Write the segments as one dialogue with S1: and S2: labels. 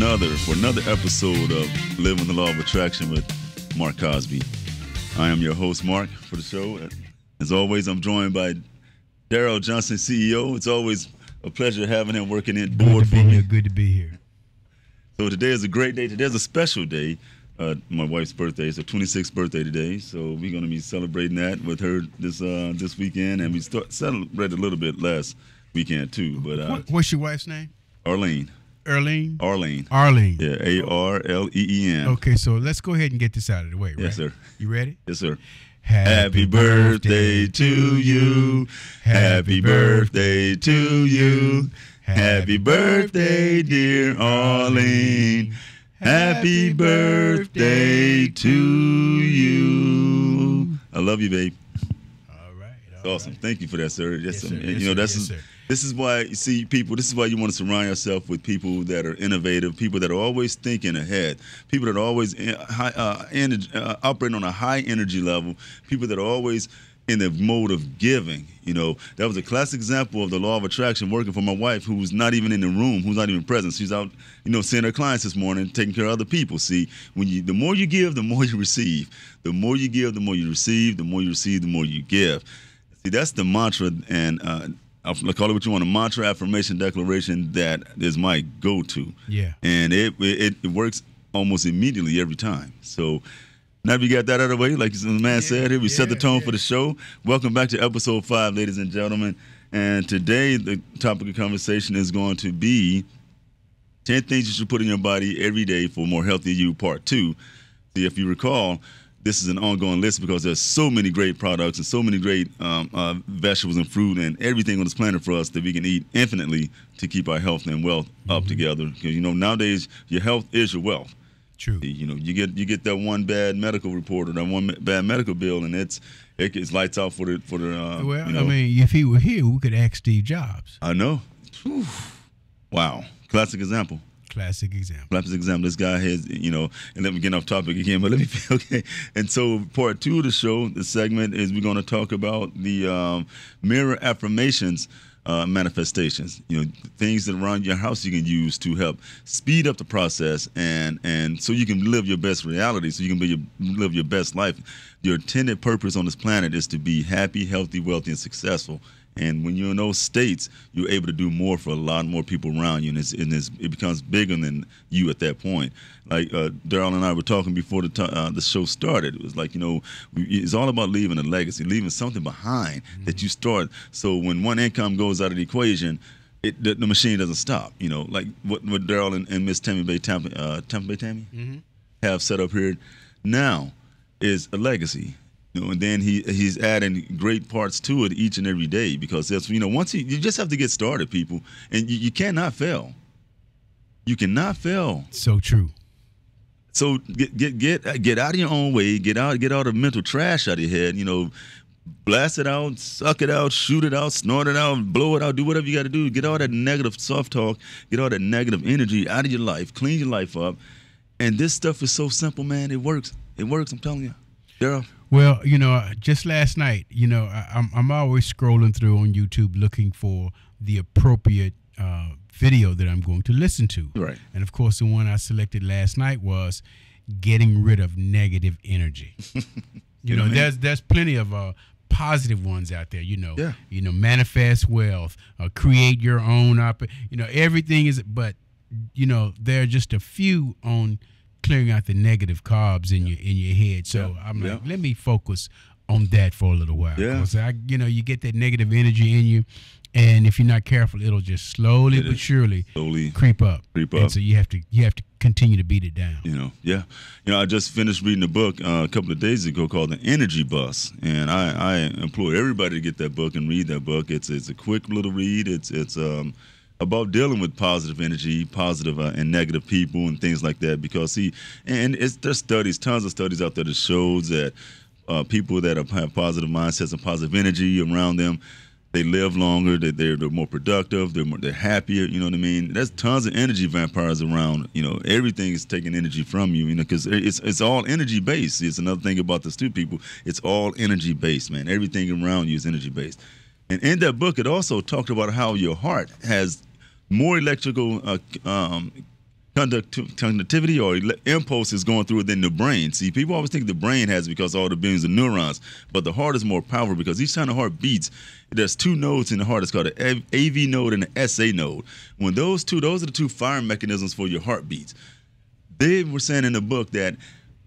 S1: another for another episode of Living the Law of Attraction with Mark Cosby. I am your host, Mark, for the show. As always, I'm joined by Daryl Johnson, CEO. It's always a pleasure having him working in board
S2: for me. Here, good to be here.
S1: So today is a great day. Today is a special day. Uh, my wife's birthday. It's her 26th birthday today, so we're going to be celebrating that with her this uh, this weekend, and we start celebrated a little bit last weekend too. But uh,
S2: what's your wife's name?
S1: Arlene.
S2: Arlene.
S1: Arlene.
S2: Arlene.
S1: Yeah, A R L E E N.
S2: Okay, so let's go ahead and get this out of the way. Right?
S1: Yes, sir.
S2: You ready?
S1: Yes, sir.
S2: Happy birthday to you. Happy birthday to you. Happy birthday, dear Arlene. Happy birthday to you.
S1: I love you, babe.
S2: All right.
S1: All awesome.
S2: Right.
S1: Thank you for that, sir.
S2: Yes, sir.
S1: you
S2: yes,
S1: know, that's
S2: yes,
S1: this is why you see people. This is why you want to surround yourself with people that are innovative, people that are always thinking ahead, people that are always in, high, uh, energy, uh, operating on a high energy level, people that are always in the mode of giving. You know, that was a classic example of the law of attraction working for my wife, who was not even in the room, who's not even present. She's out, you know, seeing her clients this morning, taking care of other people. See, when you, the more you give, the more you receive. The more you give, the more you receive. The more you receive, the more you give. See, that's the mantra, and uh, call it what you want, a mantra, affirmation, declaration that is my go-to.
S2: Yeah.
S1: And it it, it works almost immediately every time. So now you got that out of the way, like the man yeah, said, here we yeah, set the tone yeah. for the show. Welcome back to episode five, ladies and gentlemen. And today the topic of conversation is going to be 10 things you should put in your body every day for more healthy you, part two. See, if you recall, this is an ongoing list because there's so many great products and so many great um, uh, vegetables and fruit and everything on this planet for us that we can eat infinitely to keep our health and wealth mm-hmm. up together. Because you know nowadays your health is your wealth.
S2: True.
S1: You know, you get you get that one bad medical report or that one bad medical bill, and it's it gets lights out for the for the. Uh,
S2: well,
S1: you know.
S2: I mean, if he were here, we could ask Steve Jobs.
S1: I know. Whew. Wow, classic example.
S2: Classic example.
S1: Classic example. This guy has, you know, and let me get off topic again, but let me, okay. And so, part two of the show, the segment is we're going to talk about the um, mirror affirmations uh, manifestations. You know, things that around your house you can use to help speed up the process, and and so you can live your best reality, so you can be your, live your best life. Your intended purpose on this planet is to be happy, healthy, wealthy, and successful. And when you're in those states, you're able to do more for a lot more people around you, and, it's, and it's, it becomes bigger than you at that point. Like uh, Daryl and I were talking before the t- uh, the show started. It was like you know, it's all about leaving a legacy, leaving something behind mm-hmm. that you start. So when one income goes out of the equation, it, the, the, machine doesn't stop. You know, like what, what Daryl and, and Miss Tammy Bay uh, Tampa Bay Tammy mm-hmm. have set up here now is a legacy. You know, and then he he's adding great parts to it each and every day because that's you know once you, you just have to get started, people, and you, you cannot fail. You cannot fail.
S2: So true.
S1: So get get get get out of your own way. Get out get all the mental trash out of your head. You know, blast it out, suck it out, shoot it out, snort it out, blow it out. Do whatever you got to do. Get all that negative soft talk. Get all that negative energy out of your life. Clean your life up. And this stuff is so simple, man. It works. It works. I'm telling you, Daryl.
S2: Well, you know, just last night, you know, I, am I'm, I'm always scrolling through on YouTube looking for the appropriate uh, video that I'm going to listen to.
S1: Right.
S2: And of course, the one I selected last night was getting rid of negative energy. you, know there's there's plenty of uh, positive ones out there. You know,
S1: yeah.
S2: you know, manifest wealth, uh, create your own op. You know, everything is, but you know, there are just a few on clearing out the negative carbs in yeah. your in your head. So yeah. I'm like, yeah. let me focus on that for a little while.
S1: Yeah.
S2: I, you know, you get that negative energy in you, and if you're not careful, it'll just slowly it but surely
S1: slowly
S2: creep up.
S1: Creep up.
S2: And so you have to you have to continue to beat it down.
S1: You know, yeah. You know, I just finished reading a book uh, a couple of days ago called The Energy Bus, and I, I implore everybody to get that book and read that book. It's it's a quick little read. It's it's um about dealing with positive energy, positive uh, and negative people, and things like that. Because see, and it's there's studies, tons of studies out there that shows that uh, people that have positive mindsets and positive energy around them, they live longer, that they're, they're more productive, they're more, they're happier. You know what I mean? There's tons of energy vampires around. You know, everything is taking energy from you. You know, because it's it's all energy based. It's another thing about this too, people. It's all energy based, man. Everything around you is energy based. And in that book, it also talked about how your heart has more electrical uh, um, conduct- conductivity or ele- is going through than the brain. See, people always think the brain has because all the billions of neurons, but the heart is more powerful because each time the heart beats, there's two nodes in the heart. It's called an AV node and an SA node. When those two, those are the two firing mechanisms for your heartbeats. They were saying in the book that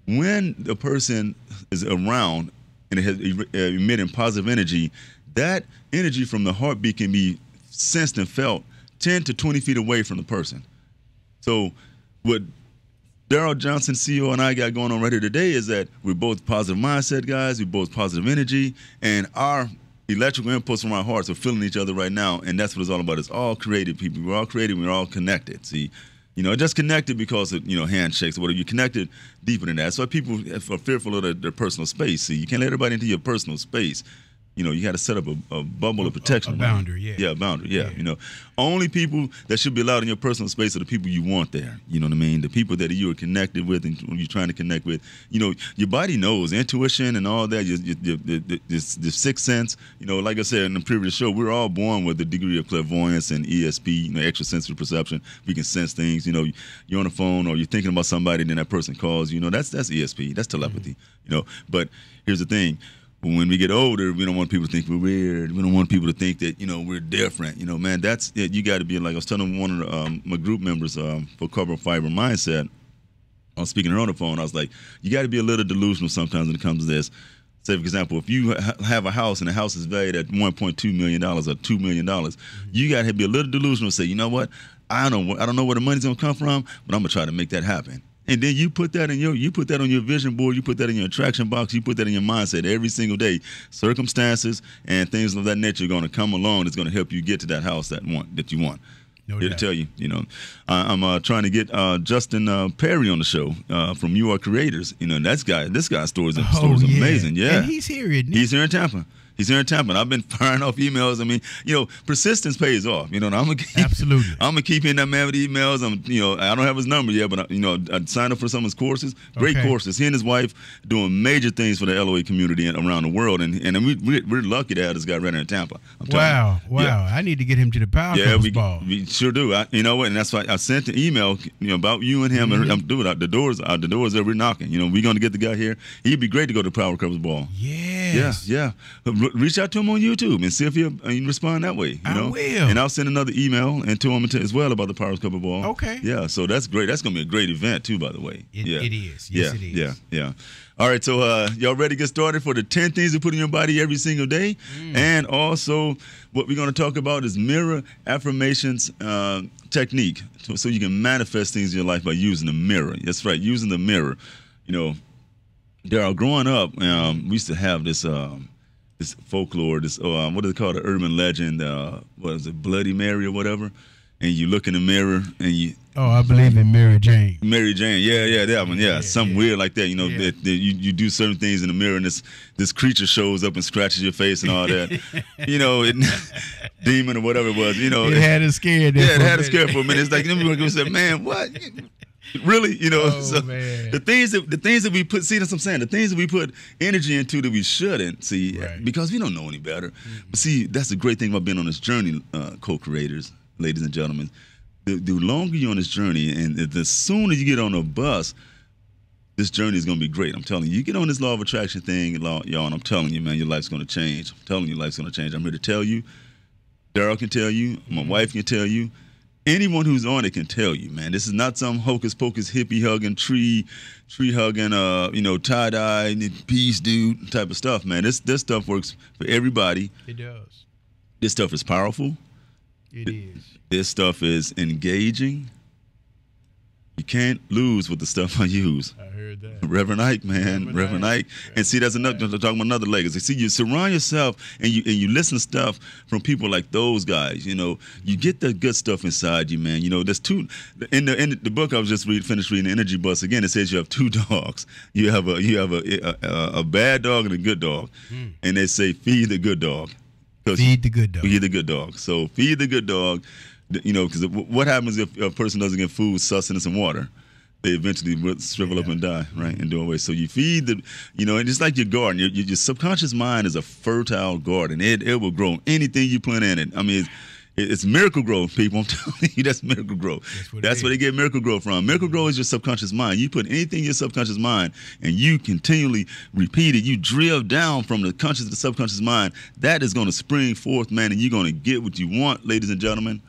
S1: when the person is around and it has uh, emitting positive energy, that energy from the heartbeat can be sensed and felt 10 to 20 feet away from the person. So, what Daryl Johnson, CEO, and I got going on right here today is that we're both positive mindset guys, we're both positive energy, and our electrical impulse from our hearts are filling each other right now, and that's what it's all about. It's all created people. We're all created, we're all connected. See, you know, just connected because of, you know, handshakes or whatever. You're connected deeper than that. Why people are fearful of their, their personal space. See, you can't let everybody into your personal space you know, you got to set up a, a bubble of protection.
S2: A, a boundary, yeah.
S1: Yeah, a boundary, yeah, yeah, You know, only people that should be allowed in your personal space are the people you want there. You know what I mean? The people that you are connected with and you're trying to connect with. You know, your body knows intuition and all that. Your, your, your, the, the, the sixth sense. You know, like I said in the previous show, we're all born with a degree of clairvoyance and ESP, you know, extrasensory perception. We can sense things. You know, you're on the phone or you're thinking about somebody, and then that person calls. You know, that's that's ESP. That's telepathy. Mm-hmm. You know, but here's the thing but when we get older, we don't want people to think we're weird. We don't want people to think that you know we're different. You know, man, that's it. you got to be like I was telling one of the, um, my group members um, for Carbon Fiber Mindset. I was speaking to her on the phone. I was like, you got to be a little delusional sometimes when it comes to this. Say, for example, if you ha- have a house and the house is valued at 1.2 million dollars or two million dollars, you got to be a little delusional. And say, you know what? I don't I don't know where the money's gonna come from, but I'm gonna try to make that happen. And then you put that in your you put that on your vision board, you put that in your attraction box, you put that in your mindset every single day. Circumstances and things of that nature are going to come along It's going to help you get to that house that want that you want. No Here doubt. to tell you, you know, I'm uh, trying to get uh, Justin uh, Perry on the show uh, from You Are Creators. You know, that's guy, this guy's story is, oh, story is yeah. amazing. Yeah,
S2: and he's here.
S1: He's here in Tampa. He's here in Tampa. And I've been firing off emails. I mean, you know, persistence pays off. You know, I'm gonna keep,
S2: absolutely.
S1: I'm gonna keep hitting that man with emails. I'm, you know, I don't have his number yet, but you know, I signed up for some of his courses. Great okay. courses. He and his wife doing major things for the LOA community and around the world, and and we, we are lucky to have this guy right here in Tampa.
S2: wow, wow! Yeah. I need to get him to the power yeah,
S1: we,
S2: ball.
S1: we sure do. I, you know what? And that's why I sent an email, you know, about you and him. Mm-hmm. And I'm doing out the doors. Uh, the doors that we're knocking. You know, we're gonna get the guy here. He'd be great to go to Power Couples Ball.
S2: Yes.
S1: Yeah, yeah. Reach out to him on YouTube and see if he'll uh, respond that way. You
S2: I
S1: know?
S2: will.
S1: And I'll send another email and to him as well about the Power Couples Ball.
S2: Okay.
S1: Yeah, so that's great. That's gonna be a great event too, by the way.
S2: It,
S1: yeah.
S2: it is. Yes,
S1: yeah,
S2: it is.
S1: Yeah, yeah. All right, so uh, y'all ready to get started for the 10 things to put in your body every single day? Mm. And also, what we're going to talk about is mirror affirmations uh, technique so, so you can manifest things in your life by using the mirror. That's right, using the mirror. You know, Daryl, growing up, um, we used to have this. Um, this folklore, this oh, um, what do they call it, urban legend? Uh, what is it, Bloody Mary or whatever? And you look in the mirror and you.
S2: Oh, I believe in Mary Jane.
S1: Mary Jane, yeah, yeah, that one, yeah, yeah something yeah. weird like that. You know, yeah. that, that, you you do certain things in the mirror, and this this creature shows up and scratches your face and all that. you know, it, demon or whatever it was. You know,
S2: it had us scared.
S1: Yeah, it had us scared for a minute. It's like you say, man, what? really, you know,
S2: oh,
S1: so the things that the things that we put see that's what I'm saying, the things that we put energy into that we shouldn't see right. because we don't know any better. Mm-hmm. But see, that's the great thing about being on this journey, uh, co-creators, ladies and gentlemen. The, the longer you're on this journey, and the sooner you get on a bus, this journey is gonna be great. I'm telling you. You get on this law of attraction thing, y'all, and I'm telling you, man, your life's gonna change. I'm telling you, life's gonna change. I'm here to tell you. Daryl can tell you. My mm-hmm. wife can tell you anyone who's on it can tell you, man. This is not some hocus pocus hippie hugging tree, tree hugging, uh, you know, tie dye, peace dude type of stuff, man. This this stuff works for everybody.
S2: It does.
S1: This stuff is powerful.
S2: It is.
S1: This stuff is engaging. You can't lose with the stuff I use.
S2: I heard that.
S1: Reverend Ike, man, Reverend, Reverend Ike. Ike. And see, that's another I'm talking about another legacy. See, you surround yourself and you and you listen to stuff from people like those guys. You know, you get the good stuff inside you, man. You know, there's two in the in the book I was just read, finished reading, Energy Bus. Again, it says you have two dogs. You have a you have a a, a bad dog and a good dog, hmm. and they say feed the good dog.
S2: Feed the good dog.
S1: Feed the good dog. So feed the good dog you know, because what happens if a person doesn't get food, sustenance, and water? they eventually will shrivel up and die, right, and do away. So you feed the, you know, and it's like your garden. Your, your, subconscious mind is a fertile garden. It it will grow anything you plant in it. I mean. It's, it's Miracle-Gro, people. I'm telling you, that's Miracle-Gro. That's, what that's where they get Miracle-Gro from. Miracle-Gro is your subconscious mind. You put anything in your subconscious mind and you continually repeat it. You drill down from the conscious to the subconscious mind. That is going to spring forth, man, and you're going to get what you want, ladies and gentlemen.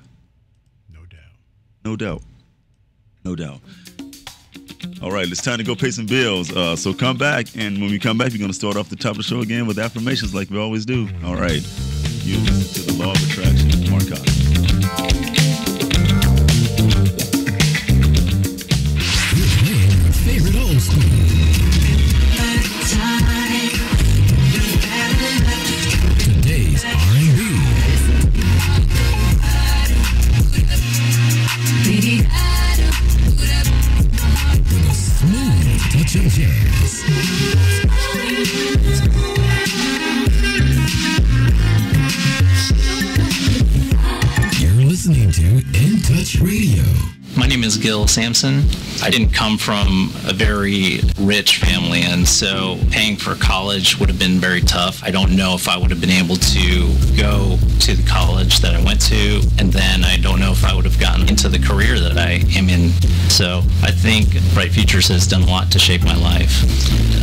S2: No doubt.
S1: No doubt. All right, it's time to go pay some bills. Uh, so come back, and when we come back, we're going to start off the top of the show again with affirmations like we always do. All right, you to the law of attraction,
S3: My Gil Sampson. I didn't come from a very rich family, and so paying for college would have been very tough. I don't know if I would have been able to go to the college that I went to, and then I don't know if I would have gotten into the career that I am in. So I think Bright Futures has done a lot to shape my life.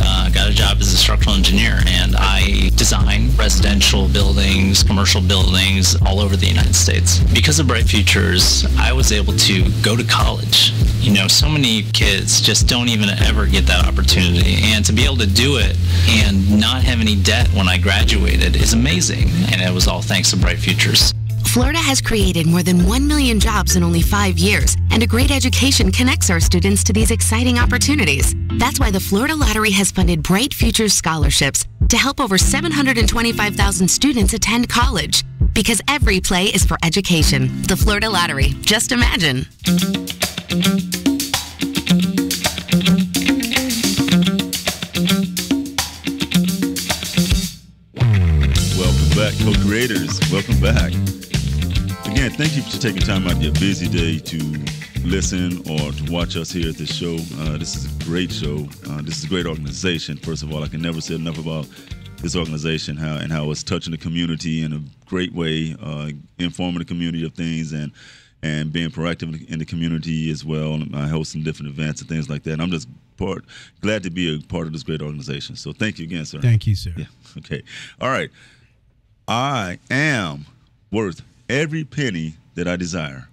S3: Uh, got a job as a structural engineer, and I design residential buildings, commercial buildings all over the United States. Because of Bright Futures, I was able to go to college. You know, so many kids just don't even ever get that opportunity. And to be able to do it and not have any debt when I graduated is amazing. And it was all thanks to Bright Futures.
S4: Florida has created more than 1 million jobs in only five years, and a great education connects our students to these exciting opportunities. That's why the Florida Lottery has funded Bright Futures scholarships to help over 725,000 students attend college. Because every play is for education. The Florida Lottery. Just imagine.
S1: Welcome back, co-creators. Welcome back. Again, thank you for taking time out of your busy day to listen or to watch us here at this show. Uh, this is a great show. Uh, this is a great organization. First of all, I can never say enough about this organization how and how it's touching the community in a great way, uh, informing the community of things and and being proactive in the community as well. And I hosting different events and things like that. And I'm just part glad to be a part of this great organization. So thank you again, sir.
S2: Thank you, sir.
S1: Yeah. Okay. All right. I am worth every penny that I desire.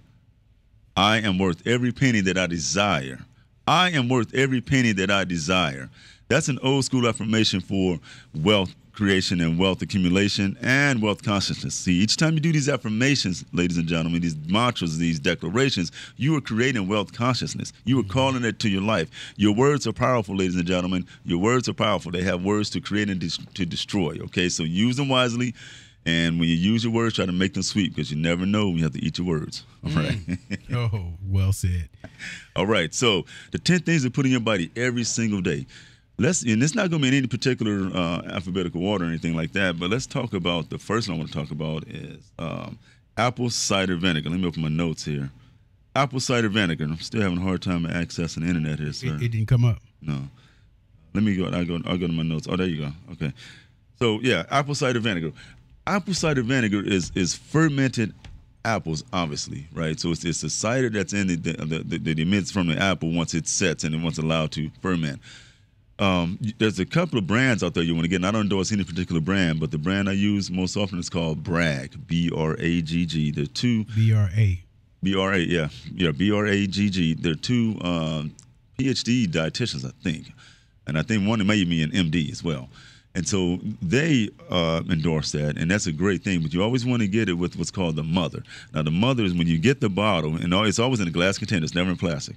S1: I am worth every penny that I desire. I am worth every penny that I desire. That's an old school affirmation for wealth creation and wealth accumulation and wealth consciousness. See, each time you do these affirmations, ladies and gentlemen, these mantras, these declarations, you are creating wealth consciousness. You are calling it to your life. Your words are powerful, ladies and gentlemen. Your words are powerful. They have words to create and dis- to destroy. Okay, so use them wisely. And when you use your words, try to make them sweet because you never know when you have to eat your words. All mm. right.
S2: oh, well said.
S1: All right. So the 10 things to put in your body every single day let's and it's not going to be in any particular uh, alphabetical order or anything like that but let's talk about the first one i want to talk about is um, apple cider vinegar. Let me open my notes here. Apple cider vinegar. I'm still having a hard time accessing the internet here sir.
S2: It, it didn't come up.
S1: no. Let me go i go i'll go to my notes. Oh there you go. Okay. So yeah apple cider vinegar. Apple cider vinegar is is fermented apples obviously right? So it's, it's the cider that's in the, the, the, that emits from the apple once it sets and it once allowed to ferment um, there's a couple of brands out there you want to get. And I don't endorse any particular brand, but the brand I use most often is called Bragg, B R A G G. There are two
S2: B R A.
S1: B R A, yeah, yeah, B R A G G. There are two um, PhD dietitians, I think, and I think one of them may be an MD as well. And so they uh, endorse that, and that's a great thing. But you always want to get it with what's called the mother. Now, the mother is when you get the bottle, and it's always in a glass container. It's never in plastic.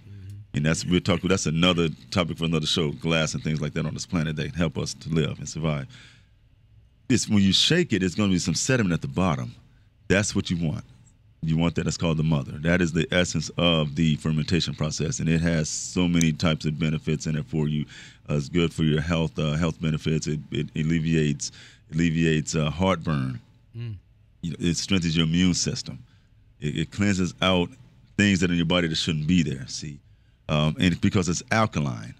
S1: And that's we'll talk. That's another topic for another show. Glass and things like that on this planet that can help us to live and survive. It's when you shake it, it's going to be some sediment at the bottom. That's what you want. You want that. That's called the mother. That is the essence of the fermentation process, and it has so many types of benefits in it for you. Uh, it's good for your health. Uh, health benefits. It, it alleviates alleviates uh, heartburn. Mm. It strengthens your immune system. It, it cleanses out things that in your body that shouldn't be there. See, um, and because it's alkaline.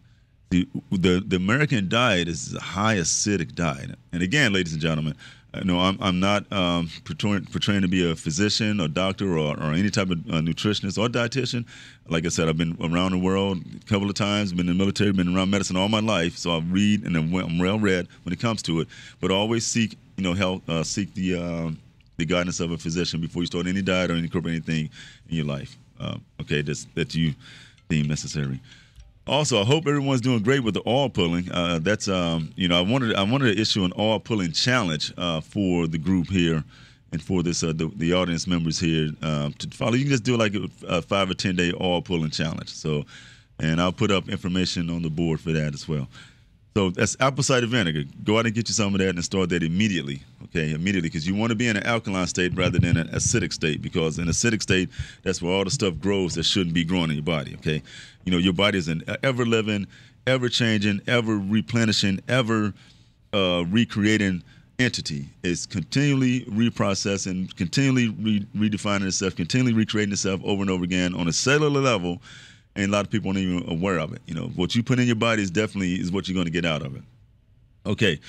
S1: The, the the American diet is a high acidic diet, and again, ladies and gentlemen, no, I'm, I'm not um, portraying, portraying, to be a physician or doctor or, or any type of uh, nutritionist or dietitian. Like I said, I've been around the world a couple of times, been in the military, been around medicine all my life, so I read and I'm well read when it comes to it. But always seek, you know, help, uh, seek the uh, the guidance of a physician before you start any diet or incorporate anything in your life. Uh, okay, that's, that you necessary. Also, I hope everyone's doing great with the oil pulling. Uh, that's um, you know, I wanted I wanted to issue an oil pulling challenge uh, for the group here and for this uh, the, the, audience members here um, to follow. You can just do like a, a, five or ten day oil pulling challenge. So, and I'll put up information on the board for that as well. So that's apple cider vinegar. Go out and get you some of that and start that immediately. Okay, immediately, because you want to be in an alkaline state rather than an acidic state. Because in acidic state, that's where all the stuff grows that shouldn't be growing in your body. Okay, you know your body is an ever living, ever changing, ever replenishing, ever uh, recreating entity. It's continually reprocessing, continually re- redefining itself, continually recreating itself over and over again on a cellular level and a lot of people aren't even aware of it. You know, what you put in your body is definitely is what you're going to get out of it. Okay,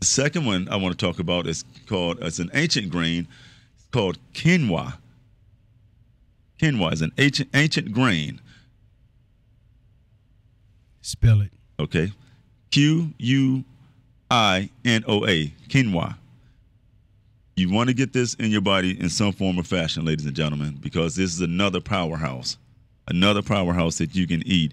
S1: the second one I want to talk about is called it's an ancient grain it's called quinoa. Quinoa is an ancient ancient grain.
S2: Spell it.
S1: Okay, Q U I N O A quinoa. You want to get this in your body in some form or fashion, ladies and gentlemen, because this is another powerhouse another powerhouse that you can eat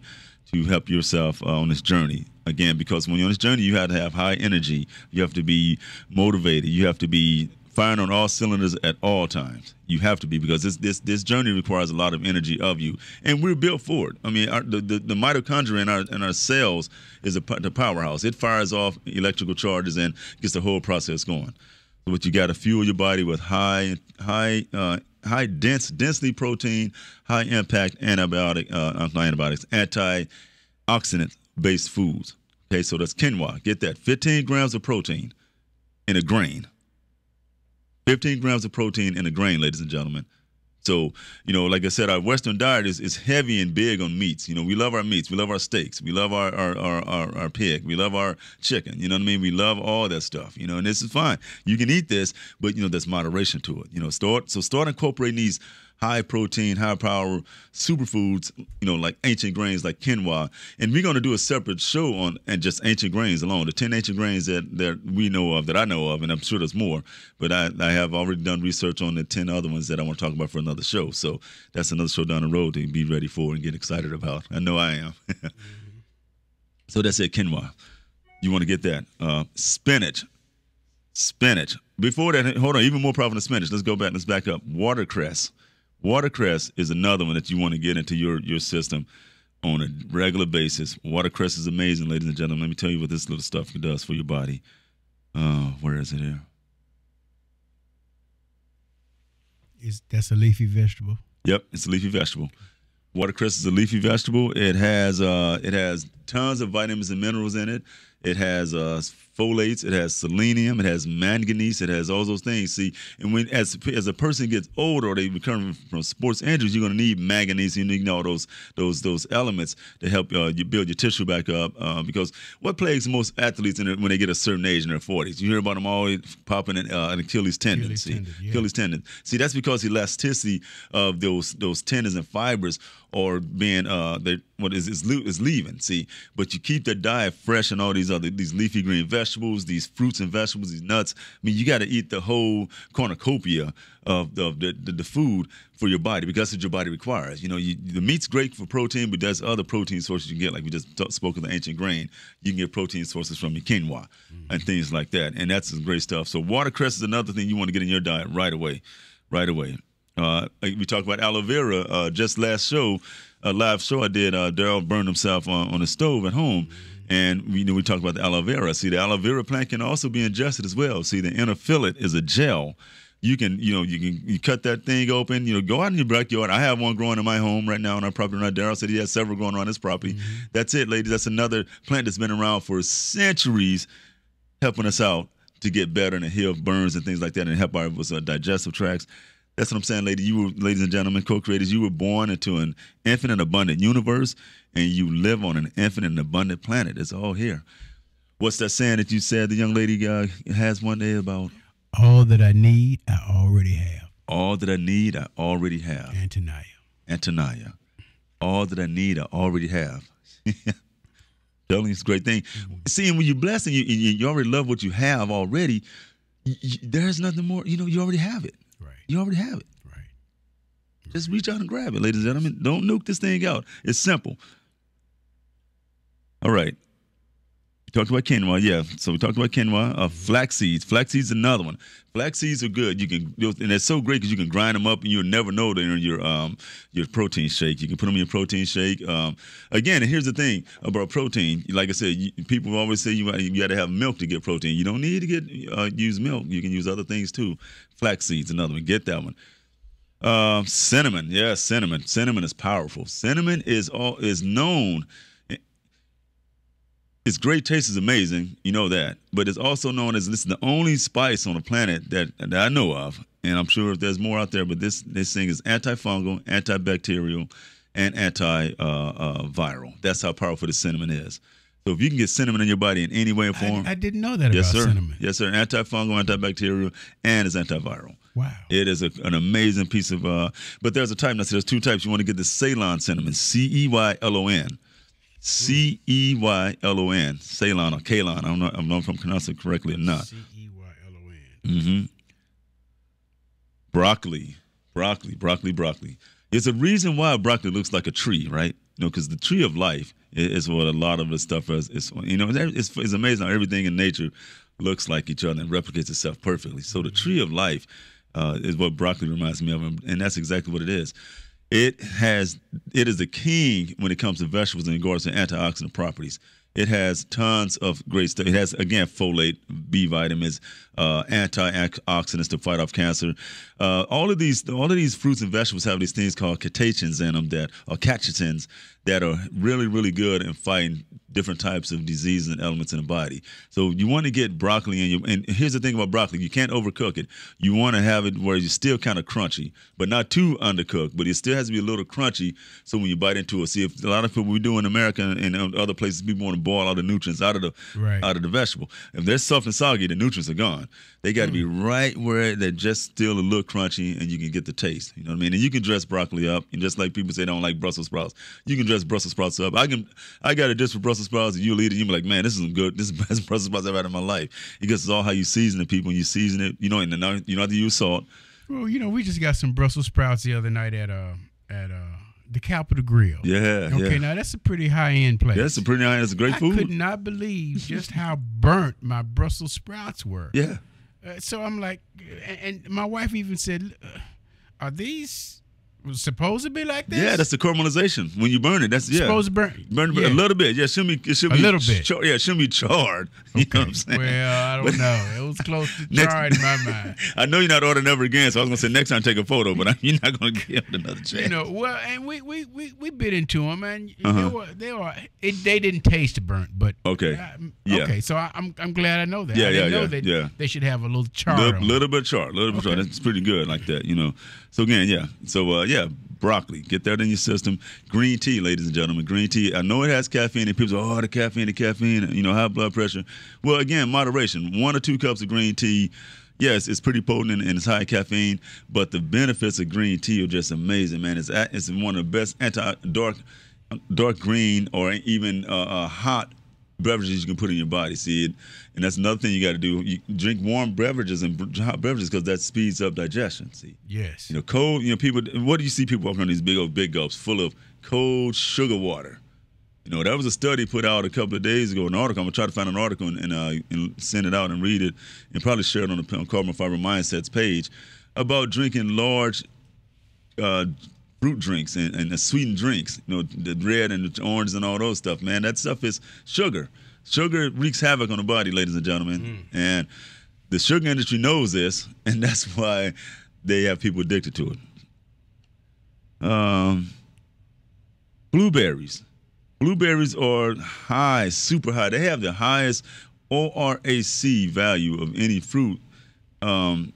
S1: to help yourself uh, on this journey. Again, because when you're on this journey, you have to have high energy. You have to be motivated. You have to be firing on all cylinders at all times. You have to be because this this this journey requires a lot of energy of you, and we're built for it. I mean, our, the, the, the mitochondria in our in our cells is a, the powerhouse. It fires off electrical charges and gets the whole process going. What you got to fuel your body with high high uh, high dense, densely protein, high impact antibiotic, uh, not antibiotics, antioxidant based foods. Okay, so that's quinoa. Get that 15 grams of protein in a grain. 15 grams of protein in a grain, ladies and gentlemen. So, you know, like I said, our Western diet is, is heavy and big on meats. You know, we love our meats. We love our steaks. We love our, our, our, our, our pig. We love our chicken. You know what I mean? We love all that stuff, you know, and this is fine. You can eat this, but, you know, there's moderation to it. You know, start, so start incorporating these high protein, high power superfoods, you know, like ancient grains like quinoa. And we're going to do a separate show on and just ancient grains alone, the 10 ancient grains that, that we know of, that I know of, and I'm sure there's more. But I, I have already done research on the 10 other ones that I want to talk about for another show. So that's another show down the road to be ready for and get excited about. I know I am. so that's it, quinoa. You want to get that. Uh, spinach. Spinach. Before that, hold on, even more powerful than spinach. Let's go back. Let's back up. Watercress Watercress is another one that you want to get into your, your system on a regular basis. Watercress is amazing, ladies and gentlemen. Let me tell you what this little stuff does for your body. Uh, where is it here?
S2: Is that's a leafy vegetable?
S1: Yep, it's a leafy vegetable. Watercress is a leafy vegetable. It has uh, it has tons of vitamins and minerals in it. It has uh, folates, it has selenium, it has manganese, it has all those things. See, and when as as a person gets older or they recover from sports injuries, you're going to need manganese. You need all those those those elements to help uh, you build your tissue back up. Uh, because what plagues most athletes in when they get a certain age in their 40s? You hear about them always popping an, uh, an Achilles tendon.
S2: Achilles
S1: see,
S2: tendon, yeah.
S1: Achilles tendon. See, that's because elasticity of those those tendons and fibers are being uh they what is is is leaving. See, but you keep the diet fresh and all these other these leafy green vegetables, these fruits and vegetables, these nuts. I mean, you got to eat the whole cornucopia of, the, the, the food for your body because that's what your body requires. You know, you, the meat's great for protein, but there's other protein sources you can get. Like we just t- spoke of the ancient grain, you can get protein sources from your quinoa mm-hmm. and things like that, and that's some great stuff. So watercress is another thing you want to get in your diet right away, right away. Uh, we talked about aloe vera uh, just last show, a live show I did. Uh, Daryl burned himself on, on the stove at home. And we you know we talked about the aloe vera. See, the aloe vera plant can also be ingested as well. See, the inner fillet is a gel. You can, you know, you can you cut that thing open. You know, go out in your backyard. I have one growing in my home right now on our property. Right, Daryl said he has several growing on his property. Mm-hmm. That's it, ladies. That's another plant that's been around for centuries, helping us out to get better and heal burns and things like that, and help our uh, digestive tracts That's what I'm saying, lady. You were, ladies and gentlemen, co-creators. You were born into an infinite, abundant universe, and you live on an infinite and abundant planet. It's all here. What's that saying that you said the young lady uh, has one day about?
S2: All that I need, I already have.
S1: All that I need, I already have.
S2: Antonia.
S1: Antonia. All that I need, I already have. Telling it's a great thing. Seeing when you're blessed and you, you, you already love what you have already, you, you, there's nothing more. You know, you already have it.
S2: Right.
S1: You already have it.
S2: Right.
S1: Just reach out and grab it, ladies and gentlemen. Don't nuke this thing out. It's simple. All right. We talked about quinoa, yeah. So we talked about quinoa. Uh, flax seeds. Flax seeds, another one. Flax seeds are good. You can, and it's so great because you can grind them up, and you'll never know they're in your um your protein shake. You can put them in your protein shake. Um, again, here's the thing about protein. Like I said, you, people always say you you got to have milk to get protein. You don't need to get uh, use milk. You can use other things too. Flax seeds, another one. Get that one. Um, cinnamon, yeah, cinnamon. Cinnamon is powerful. Cinnamon is all is known. Its great taste is amazing, you know that. But it's also known as this is the only spice on the planet that, that I know of, and I'm sure if there's more out there. But this this thing is antifungal, antibacterial, and antiviral. Uh, That's how powerful the cinnamon is. So if you can get cinnamon in your body in any way or form,
S2: I, I didn't know that
S1: yes,
S2: about
S1: sir.
S2: cinnamon.
S1: Yes, sir. Antifungal, antibacterial, and it's antiviral.
S2: Wow.
S1: It is a, an amazing piece of. Uh, but there's a type. Now, so there's two types. You want to get the Ceylon cinnamon, C E Y L O N, C E Y L O N, Ceylon or Kalon. I don't know. I don't know if I'm pronouncing it correctly or not.
S2: C E Y L O N.
S1: Mm-hmm. Broccoli, broccoli, broccoli, broccoli. There's a reason why broccoli looks like a tree, right? You know, because the tree of life is what a lot of the stuff is. is you know, it's, it's amazing how everything in nature looks like each other and replicates itself perfectly. So the tree of life uh, is what broccoli reminds me of, and that's exactly what it is. It has, it is the king when it comes to vegetables in regards to antioxidant properties. It has tons of great stuff. It has again folate, B vitamins, uh, antioxidants to fight off cancer. Uh, all of these, all of these fruits and vegetables have these things called catechins in them that are catechins that are really, really good in fighting different types of diseases and elements in the body. So you want to get broccoli in your. And here's the thing about broccoli: you can't overcook it. You want to have it where it's still kind of crunchy, but not too undercooked. But it still has to be a little crunchy. So when you bite into it, see if a lot of people we do in America and in other places, people want to boil all the nutrients out of the
S2: Right.
S1: out of the vegetable. If they're soft and soggy, the nutrients are gone. They got to be right where they're just still little crunchy, and you can get the taste. You know what I mean? And you can dress broccoli up, and just like people say they don't like Brussels sprouts, you can dress Brussels sprouts up. I can, I got a dish for Brussels sprouts, and you'll eat it. You be like, man, this is good. This is the best Brussels sprouts I've had in my life. Because it's all how you season it, people. When you season it, you know, and then you don't have to use salt.
S2: Well, you know, we just got some Brussels sprouts the other night at uh at uh the Capital Grille.
S1: Yeah,
S2: Okay,
S1: yeah.
S2: now that's a pretty high end place.
S1: That's a pretty nice. It's great
S2: I
S1: food.
S2: I could not believe just how burnt my Brussels sprouts were.
S1: Yeah.
S2: Uh, so I'm like, and, and my wife even said, "Are these supposed to be like this?"
S1: Yeah, that's the caramelization. When you burn it, that's yeah.
S2: supposed to burn.
S1: Burn
S2: yeah.
S1: a little bit. Yeah, it should be. It should
S2: A
S1: be
S2: little bit.
S1: Char- yeah, it shouldn't be charred. You know what I'm saying?
S2: Well, I don't
S1: But-
S2: know. It was close to
S1: Next-
S2: charred in my mind.
S1: I know you're not ordering ever again, so I was gonna say next time take a photo, but you're not gonna give it another chance.
S2: You know, well, and we we we, we bit into them, and
S1: Uh-huh.
S2: they were they were it, they didn't taste burnt, but
S1: Okay.
S2: uh,
S1: Yeah.
S2: okay. So I, I'm I'm glad I know that.
S1: Yeah,
S2: I
S1: yeah,
S2: know
S1: yeah,
S2: that
S1: yeah.
S2: they should have a little char.
S1: little, little bit char, little bit char. That's pretty good like that, you know. So again, yeah. So uh, yeah, broccoli, get that in your system. Green tea, ladies and gentlemen, green tea. I know it has caffeine, and people say, "Oh, the caffeine, the caffeine," you know, high blood pressure. Well, again, moderation. One or two cups of green tea. Yes, it's pretty potent and, it's high caffeine, but the benefits of green tea are just amazing, man. It's it's one of the best anti dark dark green or even uh, uh, hot beverages you can put in your body. See it, and that's another thing you got to do. You drink warm beverages and hot beverages because that speeds up digestion. See,
S2: Yes.
S1: you know, cold. You know, people. What do you see people walking on these big old big gulps full of cold sugar water? You know, that was a study put out a couple of days ago, an article. I'm gonna try to find an article and, and, uh, and send it out and read it, and probably share it on the on Carbon Fiber Mindsets page about drinking large uh, fruit drinks and, and sweetened drinks. You know, the red and the orange and all those stuff. Man, that stuff is sugar. Sugar wreaks havoc on the body, ladies and gentlemen, and the sugar industry knows this, and that's why they have people addicted to it. Um, blueberries. Blueberries are high, super high. They have the highest ORAC value of any fruit um,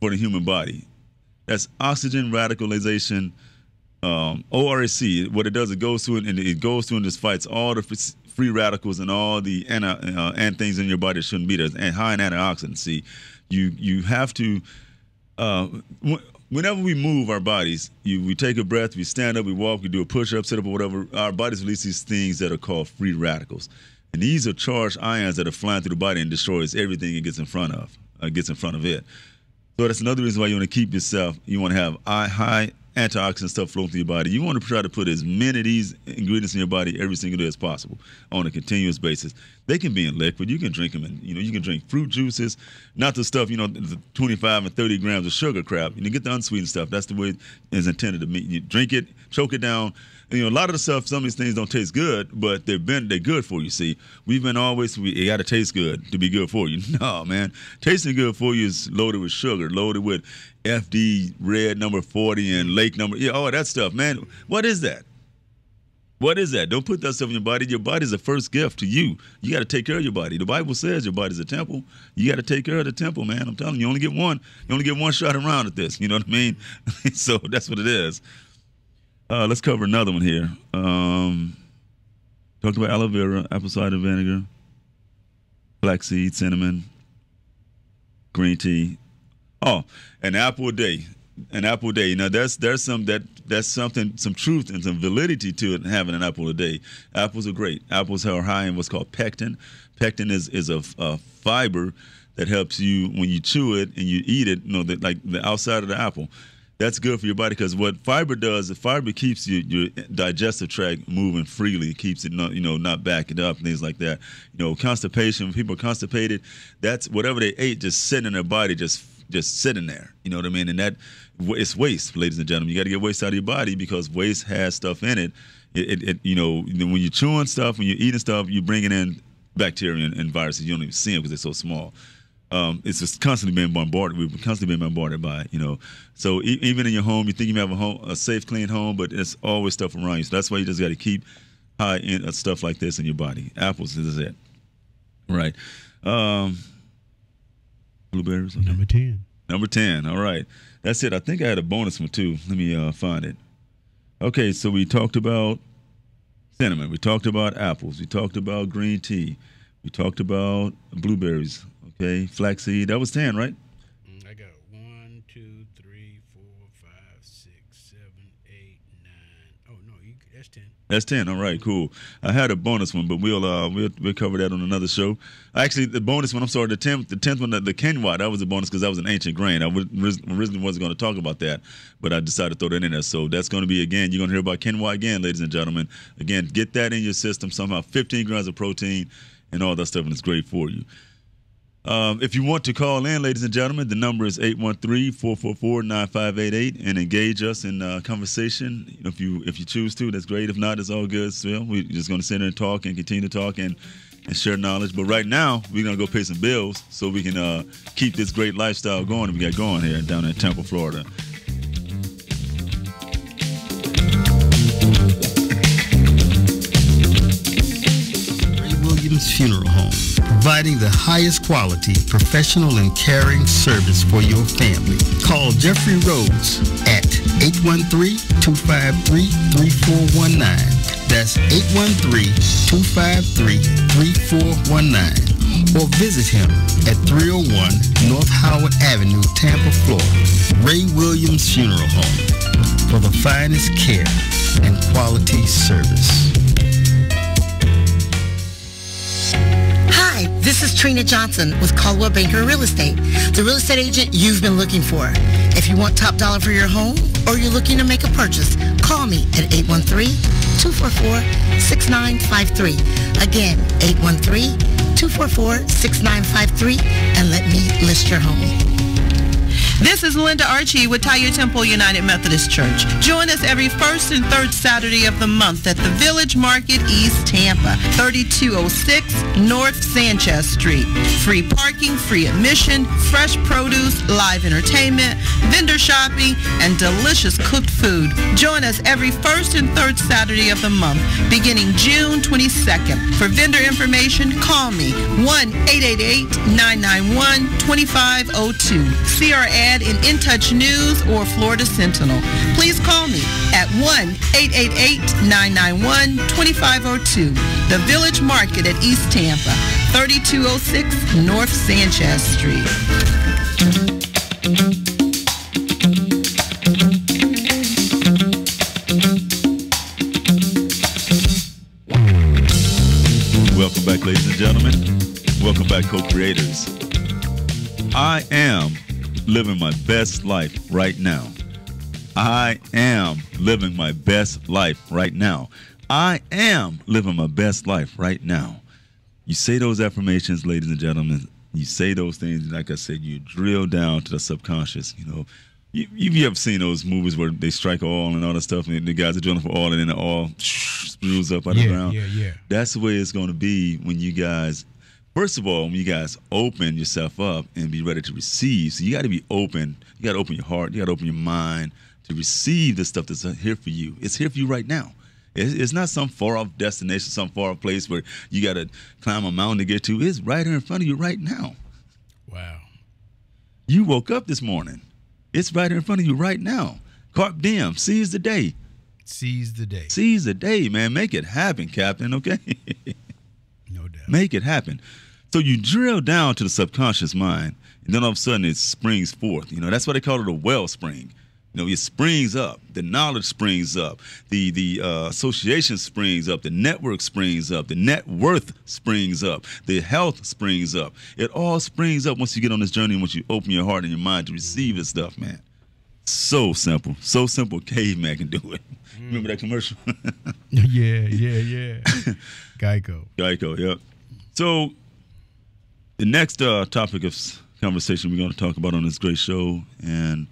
S1: for the human body. That's oxygen radicalization. Um, ORAC. What it does, it goes through and it goes through and just fights all the free radicals and all the and uh, and things in your body that shouldn't be there. And high in antioxidants. See, you you have to. Uh, whenever we move our bodies, you, we take a breath, we stand up, we walk, we do a push up, sit up, or whatever. Our bodies release these things that are called free radicals, and these are charged ions that are flying through the body and destroys everything it gets in front of, uh, gets in front of it. So that's another reason why you want to keep yourself. You want to have high antioxidant stuff flowing through your body. You want to try to put as many of these ingredients in your body every single day as possible on a continuous basis. They can be in liquid. You can drink them and you know, you can drink fruit juices, not the stuff, you know, the 25 and 30 grams of sugar crap. You get the unsweetened stuff. That's the way it's intended to meet. You drink it, choke it down. You know, a lot of the stuff, some of these things don't taste good, but they've been, they're good for you. See, we've been always, we, it got to taste good to be good for you. No, man. Tasting good for you is loaded with sugar, loaded with FD red number 40 and lake number, yeah, all that stuff, man. What is that? What is that? Don't put that stuff in your body. Your body is the first gift to you. You got to take care of your body. The Bible says your body's a temple. You got to take care of the temple, man. I'm telling you, you only get one. You only get one shot around at this. You know what I mean? so that's what it is. Uh, let's cover another one here. Um, talked about aloe vera, apple cider vinegar, black seed, cinnamon, green tea. Oh, an apple a day an apple a day. You know, that's there's some that that's something some truth and some validity to it having an apple a day. Apples are great. Apples are high in what's called pectin. Pectin is is a, a fiber that helps you when you chew it and you eat it. You know, that like the outside of the apple. That's good for your body because what fiber does, the fiber keeps your, your digestive tract moving freely. Keeps it not, you know, not backing up, things like that. You know, constipation. People are constipated, that's whatever they ate just sitting in their body, just just sitting there. You know what I mean? And that it's waste, ladies and gentlemen. You got to get waste out of your body because waste has stuff in it. It, it, it you know, when you're chewing stuff, when you're eating stuff, you're bringing in bacteria and viruses. You don't even see them because they're so small. Um, it's just constantly being bombarded. We've constantly been bombarded by it, you know. So e- even in your home, you think you have a home, a safe, clean home, but it's always stuff around you. So that's why you just got to keep high in uh, stuff like this in your body. Apples is it, right? Um, blueberries.
S2: Okay. Number ten.
S1: Number ten. All right. That's it. I think I had a bonus one too. Let me uh, find it. Okay, so we talked about cinnamon. We talked about apples. We talked about green tea. We talked about blueberries. Okay, flaxseed. That was ten, right?
S2: Mm, I got one, two, three, four, five, six, seven, eight, nine. Oh no, you, that's ten.
S1: That's ten. All right, cool. I had a bonus one, but we'll uh we'll, we'll cover that on another show. Actually, the bonus one. I'm sorry, the tenth the tenth one, the, the quinoa, that was a bonus because that was an ancient grain. I originally wasn't going to talk about that, but I decided to throw that in there. So that's going to be again. You're going to hear about quinoa again, ladies and gentlemen. Again, get that in your system somehow. 15 grams of protein and all that stuff, and it's great for you. Um, if you want to call in, ladies and gentlemen, the number is 813-444-9588 and engage us in uh, conversation. If you if you choose to, that's great. If not, it's all good. So we're just going to sit there and talk and continue to talk and, and share knowledge. But right now, we're going to go pay some bills so we can uh, keep this great lifestyle going we got going here down in Tampa, Florida.
S5: Ray Williams Funeral Home providing the highest quality, professional, and caring service for your family. Call Jeffrey Rhodes at 813-253-3419. That's 813-253-3419. Or visit him at 301 North Howard Avenue, Tampa, Florida. Ray Williams Funeral Home for the finest care and quality service.
S6: This is Trina Johnson with Coldwell Banker Real Estate, the real estate agent you've been looking for. If you want top dollar for your home or you're looking to make a purchase, call me at 813-244-6953. Again, 813-244-6953 and let me list your home.
S7: This is Linda Archie with Taya Temple United Methodist Church. Join us every first and third Saturday of the month at the Village Market East Tampa, 3206 North Sanchez Street. Free parking, free admission, fresh produce, live entertainment, vendor shopping, and delicious cooked food. Join us every first and third Saturday of the month, beginning June 22nd. For vendor information, call me 1-888-991-2502. CRA ad in N-Touch News or Florida Sentinel. Please call me at 1-888-991-2502. The Village Market at East Tampa, 3206 North Sanchez Street.
S1: Welcome back, ladies and gentlemen. Welcome back, co-creators. I am living my best life right now. I am living my best life right now. I am living my best life right now. You say those affirmations, ladies and gentlemen. You say those things, like I said, you drill down to the subconscious. You know, you, you ever seen those movies where they strike oil and all that stuff, and the guys are drilling for oil, and then the oil spews up out of
S2: Yeah,
S1: the ground?
S2: yeah, yeah.
S1: That's the way it's going to be when you guys, first of all, when you guys open yourself up and be ready to receive. So you got to be open. You got to open your heart. You got to open your mind to receive the stuff that's here for you. It's here for you right now. It's, not some far off destination, some far off place where you got to climb a mountain to get to. It's right here in front of you right now.
S2: Wow.
S1: You woke up this morning. It's right here in front of you right now. Carpe diem, seize the day.
S2: Seize the day.
S1: Seize the day, man. Make it happen, Captain, okay?
S2: No doubt.
S1: Make it happen. So you drill down to the subconscious mind, and then all of a sudden it springs forth. You know, that's why they call it a wellspring. You know, it springs up. The knowledge springs up. The the uh, association springs up. The network springs up. The net worth springs up. The health springs up. It all springs up once you get on this journey and once you open your heart and your mind to receive this stuff, man. So simple. So simple. Caveman can do it. Remember that commercial?
S2: yeah, yeah, yeah. Geico.
S1: Geico, yep. So, the next uh, topic of conversation we're going to talk about on this great show, and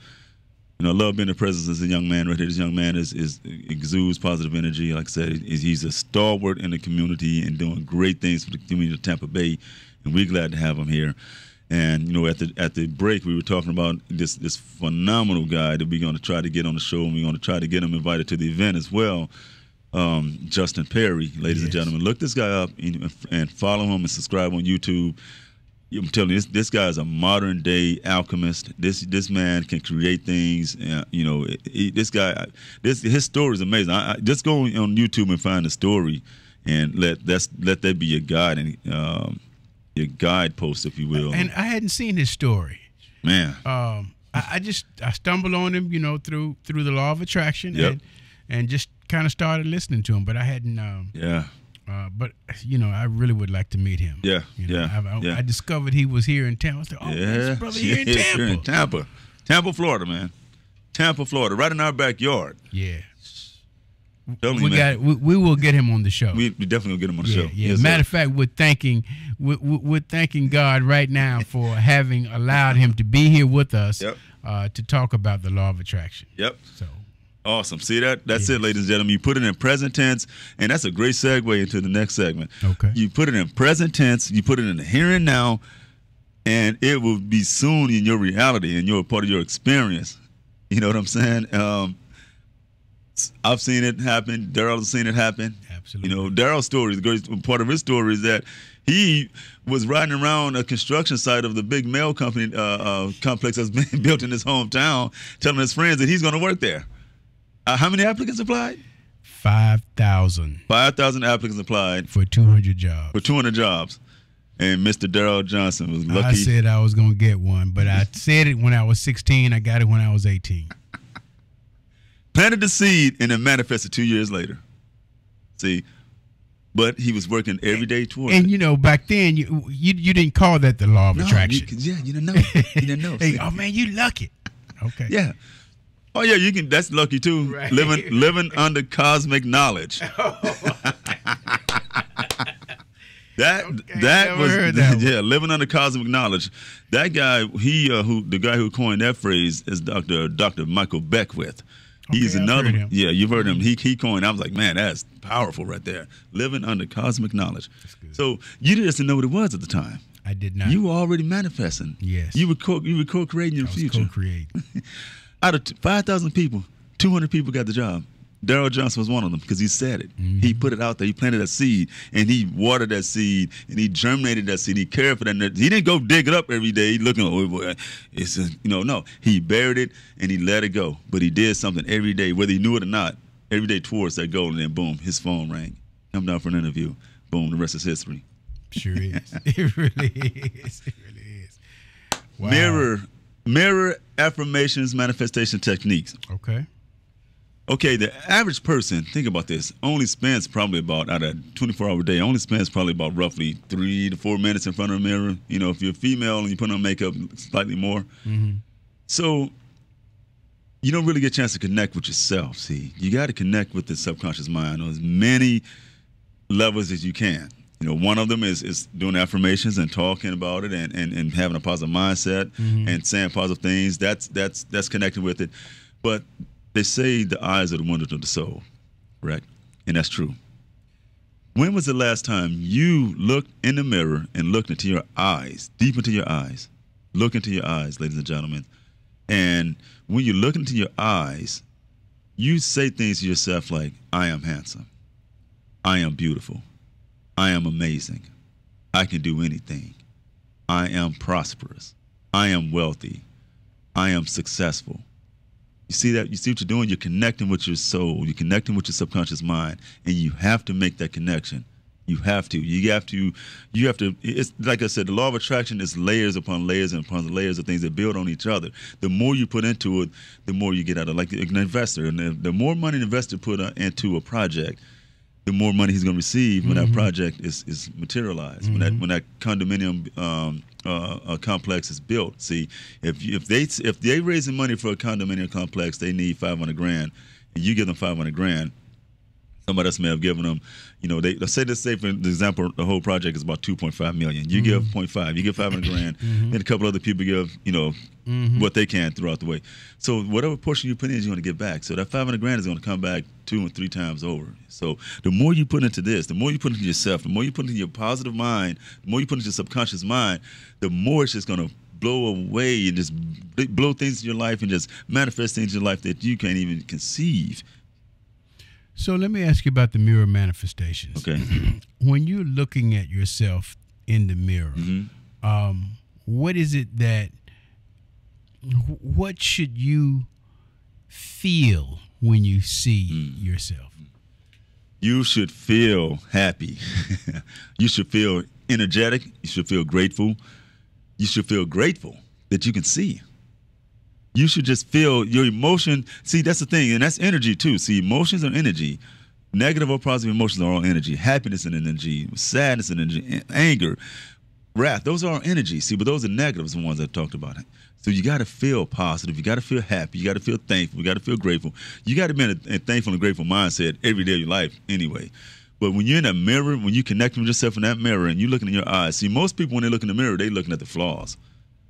S1: you know, I love being in the presence of this young man right here. This young man is, is exudes positive energy. Like I said, he's, he's a stalwart in the community and doing great things for the community of Tampa Bay, and we're glad to have him here. And you know, at the at the break, we were talking about this this phenomenal guy that we're going to try to get on the show, and we're going to try to get him invited to the event as well um, Justin Perry, ladies and gentlemen. Look this guy up and, and follow him and subscribe on YouTube. I'm telling you, this, this guy is a modern day alchemist. This this man can create things. Uh, you know, he- this guy, this his story is amazing. I, I, just go on YouTube and find the story, and let that's let that be your guide and um, your guidepost, if you will.
S2: And I hadn't seen his story.
S1: man,
S2: Um, I, I just I stumbled on him, you know, through through the law of attraction,
S1: Yep.
S2: and and just kind of started listening to him. But I hadn't. Um,
S1: yeah,
S2: uh, but you know, I really would like to meet him.
S1: Yeah,
S2: You know,
S1: yeah,
S2: I, I,
S1: yeah.
S2: I discovered he was here in town. I like, oh,
S1: yeah,
S2: brother here in
S1: Yeah,
S2: Tampa.
S1: here in Tampa, Tampa, Florida, man. Tampa, Florida, right in our backyard.
S2: Yeah,
S1: you,
S2: we
S1: man.
S2: got. We, we will get him on the show.
S1: We, we definitely gonna get him on the
S2: yeah,
S1: show.
S2: yeah.
S1: Yes, sir.
S2: Matter of fact, we're thanking we're, we're thanking God right now for having allowed him to be here with us
S1: Yep.
S2: uh, to talk about the law of attraction.
S1: Yep.
S2: So
S1: Awesome. See that? That's
S2: Yes.
S1: it, ladies and gentlemen. You put it in present tense, and that's a great segue into the next segment.
S2: Okay.
S1: You put it in present tense. You put it in the here and now, and it will be soon in your reality and your part of your experience. You know what I'm saying? Um, I've seen it happen. Daryl's seen it happen.
S2: Absolutely.
S1: You know, Daryl's story, the great part of his story is that he was riding around a construction site of the big mail company uh, uh, complex that's been built in his hometown, telling his friends that he's going to work there. Uh, how many applicants applied?
S2: five thousand
S1: 5,000 applicants applied
S2: for two hundred jobs.
S1: for 200 jobs. And Mr. Daryl Johnson was lucky.
S2: I said I was gonna get one, but I said it when I was sixteen. I got it when I was eighteen.
S1: planted the seed and it manifested two years later. See, but he was working every day toward
S2: And
S1: it.
S2: you know, back then you you, you didn't call that the law of
S1: No,
S2: attraction.
S1: you- yeah, you didn't know. You didn't know.
S2: hey, oh man, you lucky. Okay.
S1: Yeah. Oh yeah, you can. That's lucky too.
S2: Right.
S1: Living living under cosmic knowledge. that
S2: Okay,
S1: that was
S2: heard that
S1: yeah, living under cosmic knowledge. That guy, he uh, who the guy who coined that phrase is Dr. Dr. Michael Beckwith. He's
S2: Okay,
S1: another. Yeah, you've heard him. He he coined. I was like, man, that's powerful right there. Living under cosmic knowledge.
S2: good.
S1: So you just didn't know what it was at the time.
S2: I did not.
S1: You were already manifesting.
S2: Yes.
S1: You were co- you were co-creating your
S2: I was
S1: future
S2: co-create.
S1: Out of t- 5,000 people, 200 people got the job. Daryl Johnson was one of them because he said it. Mm-hmm. He put it out there. He planted a seed and he watered that seed and he germinated that seed. He cared for that. He didn't go dig it up every day looking, oh, boy, it's a, you know, no. He buried it and he let it go. But he did something every day, whether he knew it or not, every day towards that goal. And then boom, his phone rang. Come down for an interview. Boom, the rest is history.
S2: Sure is. it really is. It really is.
S1: Wow. Mirror, mirror affirmations, manifestation techniques.
S2: Okay.
S1: Okay, the average person, think about this, only spends probably about out of 24 hour day, only spends probably about roughly three to four minutes in front of a mirror. You know, if you're female and you put on makeup, slightly more. Mm-hmm. So you don't really get a chance to connect with yourself. See, you got to connect with the subconscious mind on as many levels as you can. You know, one of them is is doing affirmations and talking about it and, and, and having a positive mindset mm-hmm. and saying positive things. That's that's that's connected with it. But they say the eyes are the windows of the soul, right? And that's true. When was the last time you looked in the mirror and looked into your eyes, deep into your eyes? Look into your eyes, ladies and gentlemen. And when you look into your eyes, you say things to yourself like, I am handsome. I am beautiful. I am amazing. I can do anything. I am prosperous. I am wealthy. I am successful. You see that? You see what you're doing? You're connecting with your soul. You're connecting with your subconscious mind, and you have to make that connection. You have to. You have to. You have to. It's like I said. The law of attraction is layers upon layers and upon layers of things that build on each other. The more you put into it, the more you get out of. It. Like an investor, and the, the more money an investor put uh, into a project, the more money he's going to receive when mm-hmm. that project is is materialized. Mm-hmm. When that mm-hmm. when that condominium um, uh, complex is built. See, if if they if they raising money for a condominium complex, they need five hundred grand, and you give them five hundred grand. Somebody else may have given them, you know, they let's say let's say for example, the whole project is about two point five million. You mm-hmm. give 0.5, you give five hundred grand, mm-hmm. and a couple other people give, you know, mm-hmm. what they can throughout the way. So whatever portion you put in, you're going to get back. So that five hundred grand is going to come back two and three times over. So the more you put into this, the more you put into yourself, the more you put into your positive mind, the more you put into your subconscious mind, the more it's just going to blow away and just blow things in your life and just manifest things in your life that you can't even conceive.
S2: So let me ask you about the mirror manifestations.
S1: Okay.
S2: when you're looking at yourself in the mirror, mm-hmm. um, what is it that, what should you feel when you see mm. yourself?
S1: You should feel happy. you should feel energetic. You should feel grateful. You should feel grateful that you can see you should just feel your emotion. See, that's the thing, and that's energy too. See, emotions are energy. Negative or positive emotions are all energy. Happiness and energy, sadness and energy, anger, wrath. Those are all energy. See, but those are negatives, the ones I talked about. So you got to feel positive. You got to feel happy. You got to feel thankful. You got to feel grateful. You got to be in a, thankful and grateful mindset every day of your life, anyway. But when you're in a mirror, when you connect with yourself in that mirror, and you're looking in your eyes, see, most people when they look in the mirror, they're looking at the flaws.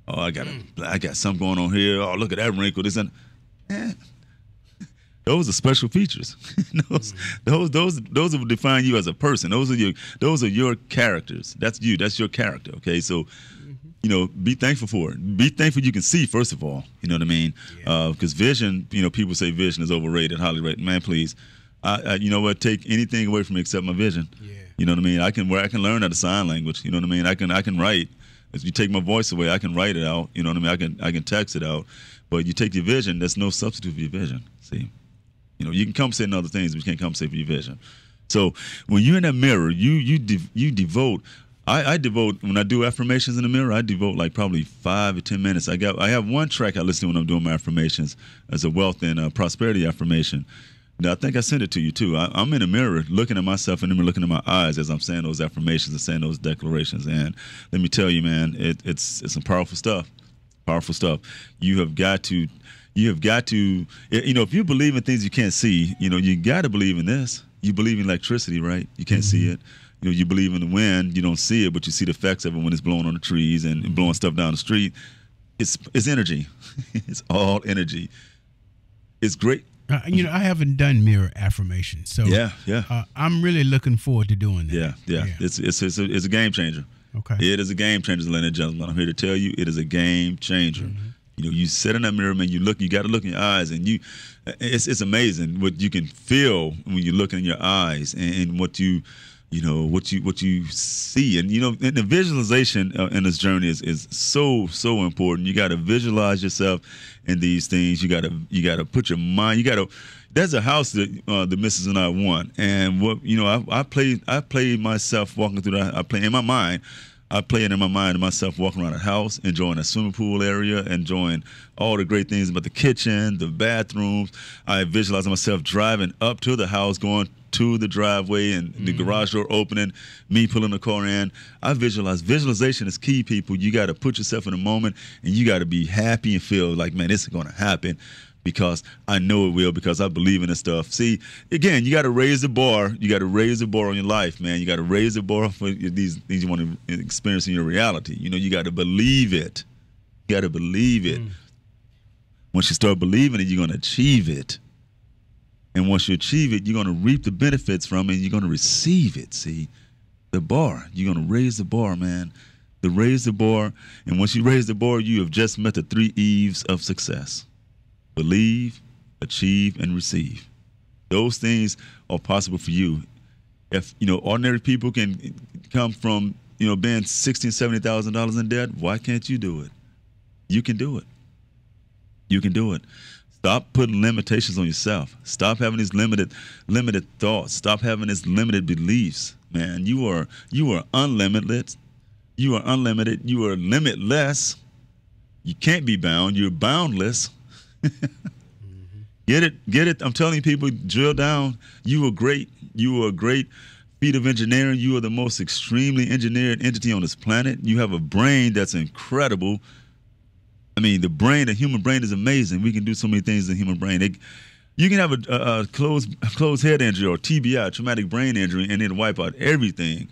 S1: Oh, I got a, I got something going on here. Oh, look at that wrinkle. This and eh, those are special features. those, those, those, those will define you as a person. Those are your, those are your characters. That's you. That's your character. Okay, so you know, be thankful for it. Be thankful you can see, first of all. You know what I mean? Because yeah. uh, vision, you know, people say vision is overrated, highly rated. Man, please, I, I, you know what? Take anything away from me except my vision. Yeah. You know what I mean? I can where I can learn how to sign language. You know what I mean? I can I can write. If you take my voice away, I can write it out. You know what I mean? I can I can text it out. But you take your vision, there's no substitute for your vision. See, you know, you can compensate in other things, but you can't compensate for your vision. So when you're in that mirror, you you de- you devote. I, I, devote when I do affirmations in the mirror. I devote like probably five or ten minutes. I got I have one track I listen to when I'm doing my affirmations as a wealth and uh, prosperity affirmation, I think I sent it to you too. I, am in a mirror looking at myself and then looking at my eyes as I'm saying those affirmations and saying those declarations. And let me tell you, man, it, it's it's some powerful stuff. Powerful stuff. You have got to, you have got to, you know, if you believe in things you can't see, you know, you got to believe in this. You believe in electricity, right? You can't mm-hmm. see it. You know, you believe in the wind. You don't see it, but you see the effects of it when it's blowing on the trees and blowing stuff down the street. It's it's energy. it's all energy. It's great
S2: uh, you know, I haven't done mirror affirmation, so
S1: yeah, yeah.
S2: Uh, I'm really looking forward to doing that.
S1: Yeah, yeah. yeah. It's it's it's a, it's a, game changer.
S2: Okay.
S1: It is a game changer, ladies and gentlemen. I'm here to tell you, it is a game changer. Mm-hmm. You know, you sit in that mirror, man. You look. You got to look in your eyes, and you. It's it's amazing what you can feel when you look in your eyes and, and what you you know what you what you see. And you know and the visualization uh, in this journey is, is so so important. You got to visualize yourself in these things. You got to you got to put your mind you got to there's a house that uh, the missus and I want. And what you know I, I played I played myself walking through that I play in my mind I play it in my mind myself walking around the house, enjoying a swimming pool area, enjoying all the great things about the kitchen, the bathrooms. I visualize myself driving up to the house, going to the driveway and the
S2: Mm-hmm.
S1: garage door opening, me pulling the car in. I visualize. Visualization is key, people. You got to put yourself in the moment and you got to be happy and feel like, man, this is going to happen because I know it will because I believe in this stuff. See, again, you got to raise the bar. You got to raise the bar on your life, man. You got to raise the bar for these things you want to experience in your reality. You know, you got to believe it. You got to believe it. Once you start believing it, you're going to achieve it. And once you achieve it, you're going to reap the benefits from it. And you're going to receive it. See, the bar. You're going to raise the bar, man. The raise the bar. And once you raise the bar, you have just met the three Eves of success believe, achieve, and receive. Those things are possible for you. If you know ordinary people can come from you know being sixteen, seventy thousand dollars in debt, why can't you do it? You can do it. You can do it. Stop putting limitations on yourself. Stop having these limited limited thoughts. Stop having these limited beliefs. Man, you are you are unlimited. You are unlimited. You are limitless. You can't be bound. You're boundless. Get it, get it. I'm telling people, drill down. You are great. You are a great feat of engineering. You are the most extremely engineered entity on this planet. You have a brain that's incredible. I mean, the brain, the human brain is amazing. We can do so many things in the human brain. It, you can have a, a, a closed, closed head injury or TBI, traumatic brain injury, and then wipe out everything.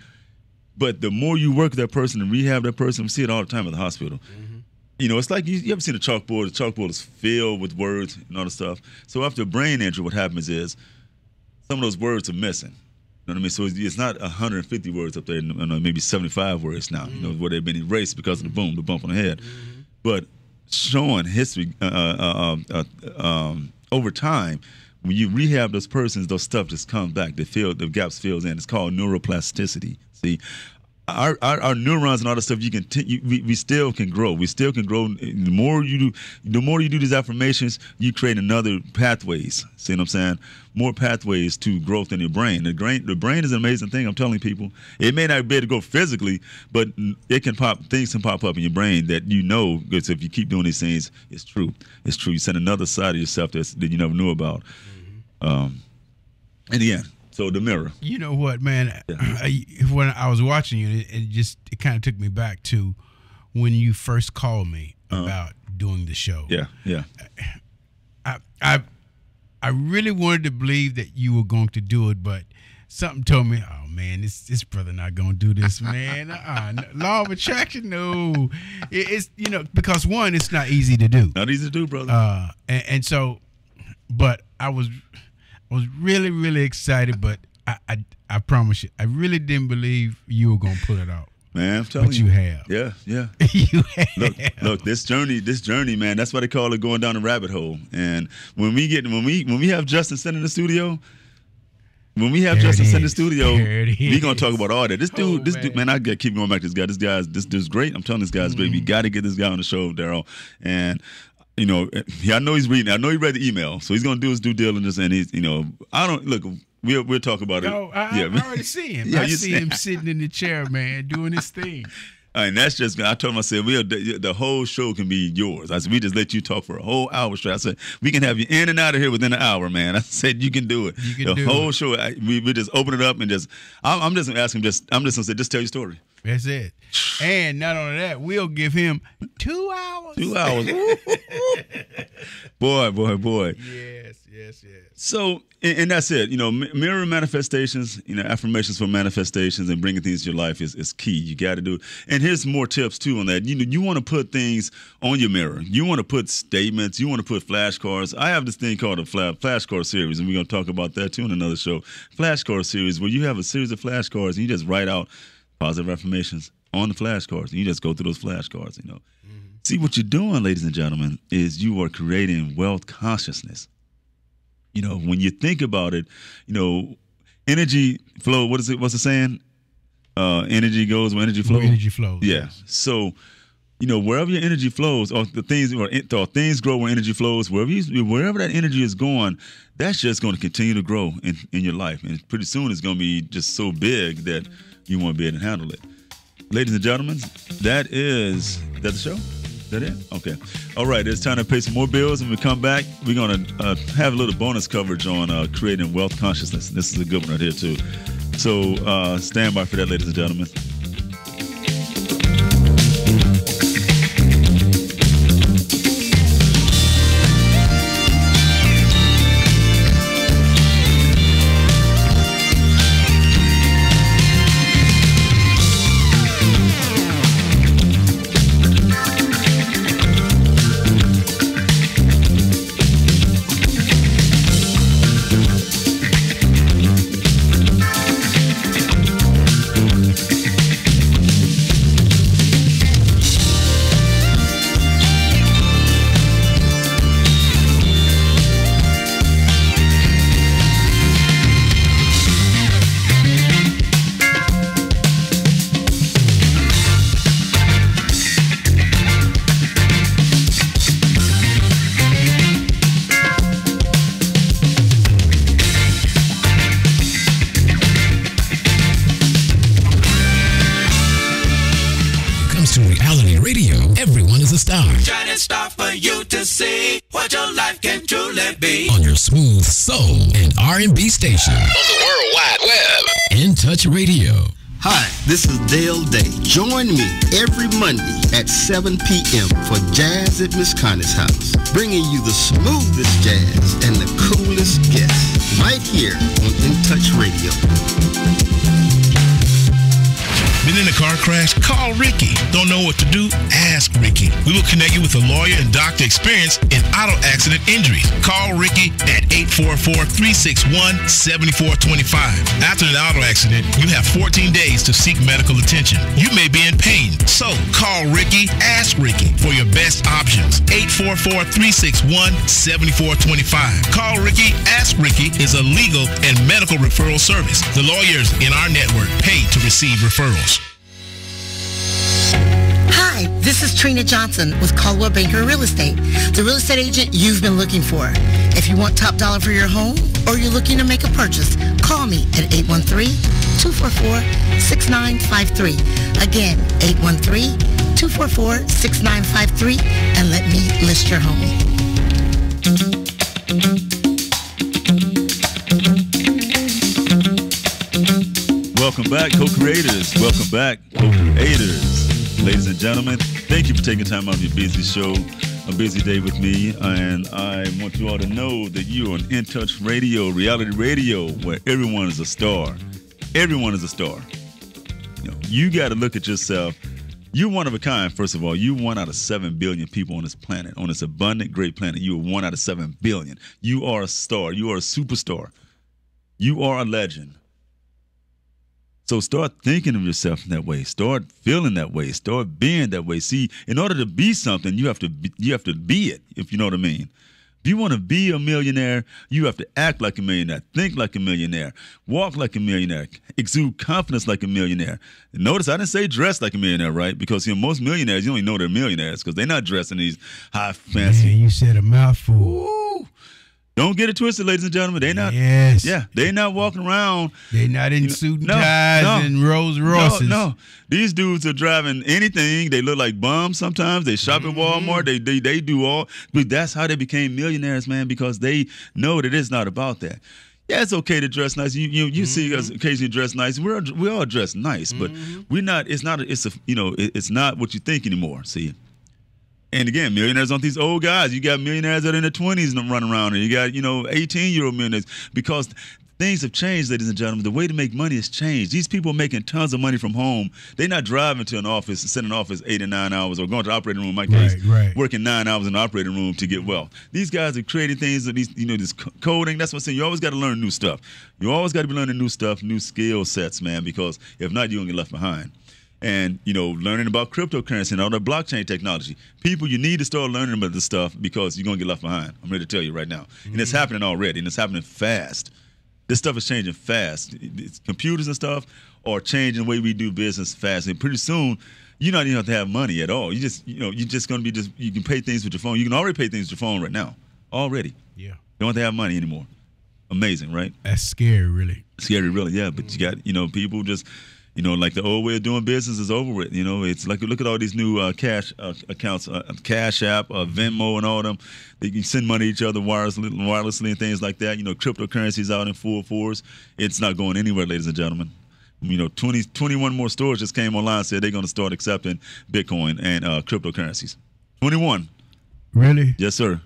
S1: But the more you work with that person and rehab that person, we see it all the time at the hospital. Mm-hmm. You know, it's like you, you ever seen a chalkboard? The chalkboard is filled with words and all the stuff. So after a brain injury, what happens is some of those words are missing. You know what I mean? So it's, it's not 150 words up there, you know, maybe 75 words now, you know, mm-hmm. where they've been erased because of the mm-hmm. boom, the bump on the head. But showing history uh, uh, uh, uh, um, over time, when you rehab those persons, those stuff just comes back. They fill the gaps fills in. It's called neuroplasticity. See, our, our, our neurons and all that stuff, you can t- you, we, we still can grow. We still can grow. The more you do, the more you do these affirmations, you create another pathways. See what I'm saying? More pathways to growth in your brain. The brain, the brain is an amazing thing. I'm telling people, it may not be able to go physically, but it can pop. Things can pop up in your brain that you know. Because if you keep doing these things, it's true. It's true. You send another side of yourself that's, that you never knew about. Um, and again, so the mirror.
S2: You know what, man? I, when I was watching you, it, it just it kind of took me back to when you first called me about doing the show.
S1: Yeah, yeah.
S2: I I I really wanted to believe that you were going to do it, but something told me, oh man, this this brother not gonna do this, man. uh no, law of attraction, no. It, it's you know because one, it's not easy to do.
S1: Not easy to do, brother.
S2: Uh, and, and so, but I was I was really really excited, but I I, I promise you, I really didn't believe you were gonna pull it out.
S1: Man, I'm telling
S2: But you have.
S1: Yeah, yeah.
S2: you have.
S1: look, look, this journey, this journey, man. That's why they call it going down the rabbit hole. And when we get, when we, when we have Justin sitting in the studio, when we have
S2: There
S1: Justin sitting in the studio,
S2: There it
S1: we gonna talk about all that. This dude,
S2: Oh,
S1: this dude,
S2: man.
S1: man, I got keep going back to this guy. This guy's, this dude's great. I'm telling this guy's great.
S2: Mm.
S1: We got to get this guy on the show, Daryl. And you know, yeah, I know he's reading. I know he read the email, so he's gonna do his due diligence. And he's, you know, I don't look. We'll we'll talk about it.
S2: No, I,
S1: yeah,
S2: I already see him.
S1: Yeah,
S2: I
S1: you
S2: see him sitting in the chair, man, doing his thing.
S1: And that's just, I told him, I said, we'll, the, the whole show can be yours. I said, we just let you talk for a whole hour straight. I said, we can have you in and out of here within an hour, man. I said, you can do it.
S2: You can
S1: the
S2: do
S1: whole
S2: it.
S1: show, I, we, we just open it up and just, I'm, I'm just going to ask him, just, I'm just to say, just tell your story.
S2: That's it. And not only that, we'll give him two hours.
S1: Two hours. boy, boy, boy.
S2: Yes, yes, yes.
S1: So, and, and that's it. You know, mirror manifestations, you know, affirmations for manifestations and bringing things to your life is, is key. You got to do it. And here's more tips too on that. You know, you want to put things on your mirror. You want to put statements. You want to put flashcards. I have this thing called a fla- flashcard series, and we're going to talk about that too in another show. Flashcard series, where you have a series of flashcards and you just write out positive affirmations on the flashcards. And you just go through those flashcards, you know. See, what you're doing, ladies and gentlemen, is you are creating wealth consciousness. You know, when you think about it, you know, energy flow. What is it? What's the saying? Uh, energy goes where energy flows.
S2: Where energy flows.
S1: Yeah. So, you know, wherever your energy flows, or the things, or, or things grow where energy flows. Wherever you, wherever that energy is going, that's just going to continue to grow in, in your life, and pretty soon it's going to be just so big that you won't be able to handle it. Ladies and gentlemen, that is that the show. Is that it? Okay. All right. It's time to pay some more bills. When we come back, we're going to uh, have a little bonus coverage on uh, creating wealth consciousness. This is a good one right here, too. So uh, stand by for that, ladies and gentlemen.
S8: R&B station.
S9: On the World Wide Web.
S8: N-Touch Radio.
S5: Hi, this is Dale Day. Join me every Monday at 7 p.m. for Jazz at Miss Connie's house, bringing you the smoothest jazz and the coolest guests right here on In Touch Radio.
S10: A car crash? Call Ricky. Don't know what to do? Ask Ricky. We will connect you with a lawyer and doctor experienced in auto accident injuries. Call Ricky at 844-361-7425. After an auto accident, you have 14 days to seek medical attention. You may be in pain, so call Ricky, ask Ricky for your best options. 844-361-7425. Call Ricky, ask Ricky is a legal and medical referral service. The lawyers in our network pay to receive referrals.
S6: Hi, this is Trina Johnson with Coldwell Banker Real Estate, the real estate agent you've been looking for. If you want top dollar for your home or you're looking to make a purchase, call me at 813-244-6953. Again, 813-244-6953 and let me list your home.
S1: Welcome back, co-creators. Welcome back, co-creators. Ladies and gentlemen, thank you for taking time out of your busy show, a busy day with me. And I want you all to know that you are on N-Touch Radio, reality radio, where everyone is a star. Everyone is a star. You know, you got to look at yourself. You're one of a kind, first of all. You're one out of seven billion people on this planet, on this abundant, great planet. You are one out of seven billion. You are a star. You are a superstar. You are a legend. So start thinking of yourself in that way. Start feeling that way. Start being that way. See, in order to be something, you have to be, you have to be it. If you know what I mean. If you want to be a millionaire, you have to act like a millionaire, think like a millionaire, walk like a millionaire, exude confidence like a millionaire. Notice I didn't say dress like a millionaire, right? Because you know most millionaires, you don't know they're millionaires because they're not dressing these high fancy.
S2: Man, you said a mouthful.
S1: Don't get it twisted, ladies and gentlemen. They not.
S2: Yes.
S1: Yeah, they not walking around.
S2: They not in suit and ties and Rolls Royces.
S1: No, no. These dudes are driving anything. They look like bums sometimes. They shop
S2: Mm-hmm.
S1: at Walmart. They, they they do all. But that's how they became millionaires, man, because they know that it's not about that. Yeah, it's okay to dress nice. You you, you see
S2: Mm-hmm.
S1: us occasionally dress nice. We're we all dress nice, but we're not. It's not. It's a you know. It, it's not what you think anymore. See. And again, millionaires aren't these old guys. You got millionaires that are in their twenties and running around, and you got you know eighteen year old millionaires because things have changed, ladies and gentlemen. The way to make money has changed. These people are making tons of money from home. They're not driving to an office and sitting in an office eight or nine hours, or going to the operating room. In my case,
S2: Right, right.
S1: working nine hours in the operating room to get wealth. These guys are creating things that these you know this coding. That's what I'm saying. You always got to learn new stuff. You always got to be learning new stuff, new skill sets, man. Because if not, you're gonna get left behind. And you know learning about cryptocurrency and all the blockchain technology. People, you need to start learning about this stuff because you're gonna get left behind. I'm ready to tell you right now, and it's mm-hmm. happening already, and it's happening fast. This stuff is changing fast. It's computers and stuff are changing the way we do business fast, and pretty soon. You don't even have to have money at all. You just, you know, you're just going to be just. You can pay things with your phone. You can already pay things with your phone right now, already.
S2: Yeah.
S1: You don't have to have money anymore. Amazing, right?
S2: That's scary, really.
S1: Scary, really, yeah. But you got, you know, people just, you know, like the old way of doing business is over with. You know, it's like look at all these new uh, cash uh, accounts, uh, Cash App, uh, Venmo, and all them. They can send money to each other wirelessly, wirelessly and things like that. You know, cryptocurrencies out in full force. It's not going anywhere, ladies and gentlemen. You know, 20, 21 more stores just came online said they're going to start accepting Bitcoin and uh, cryptocurrencies. 21.
S2: Really?
S1: Yes, sir.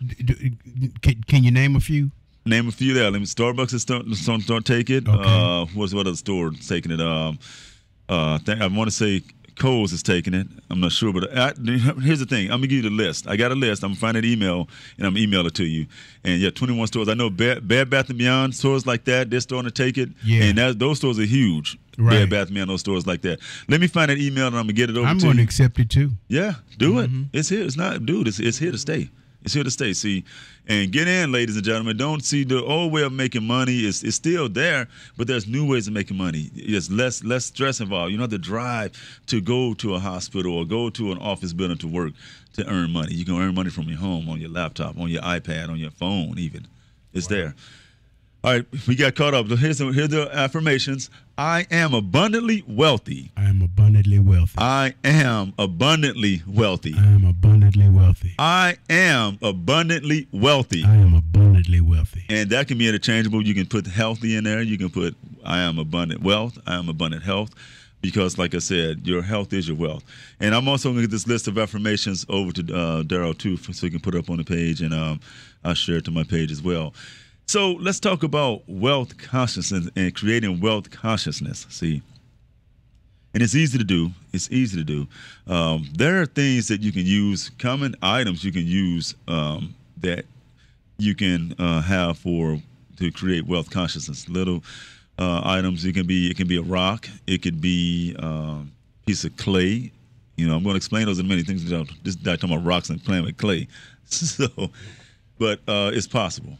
S2: Can, can you name a few?
S1: Name a few there. Let me. Starbucks is starting to take it.
S2: Okay.
S1: Uh, what's what other store taking it? Um, uh, th- I want to say Coles is taking it. I'm not sure, but I, here's the thing. I'm gonna give you the list. I got a list. I'm gonna find an email and I'm gonna email it to you. And yeah, 21 stores. I know Bed, Bed Bath and Beyond stores like that. They're starting to take it.
S2: Yeah.
S1: And that, those stores are huge.
S2: Right.
S1: Bed Bath and Beyond, those stores like that. Let me find an email and I'm gonna get it over
S2: I'm
S1: to
S2: going to
S1: you.
S2: accept it too.
S1: Yeah, do it. It's here. It's not, dude. It's it's here to stay. It's here to stay. See, and get in, ladies and gentlemen. Don't see the old way of making money is is still there, but there's new ways of making money. There's less less stress involved. You don't have to drive to go to a hospital or go to an office building to work to earn money. You can earn money from your home, on your laptop, on your iPad, on your phone, even. It's there. All right, we got caught up. Here's the, here's the affirmations. I am abundantly wealthy.
S2: I am abundantly wealthy.
S1: I am abundantly wealthy.
S2: I am abundantly wealthy.
S1: I am abundantly wealthy.
S2: I am abundantly wealthy.
S1: And that can be interchangeable. You can put healthy in there. You can put I am abundant wealth. I am abundant health. Because, like I said, your health is your wealth. And I'm also going to get this list of affirmations over to uh, Daryl, too, so he can put it up on the page and um, I'll share it to my page as well. So let's talk about wealth consciousness and creating wealth consciousness. See, and it's easy to do. It's easy to do. Um, there are things that you can use, common items you can use um, that you can uh, have for to create wealth consciousness. Little uh, items. It can be it can be a rock. It could be um, a piece of clay. You know, I'm going to explain those in many things. This guy talking about rocks and playing with clay. So, but uh, it's possible.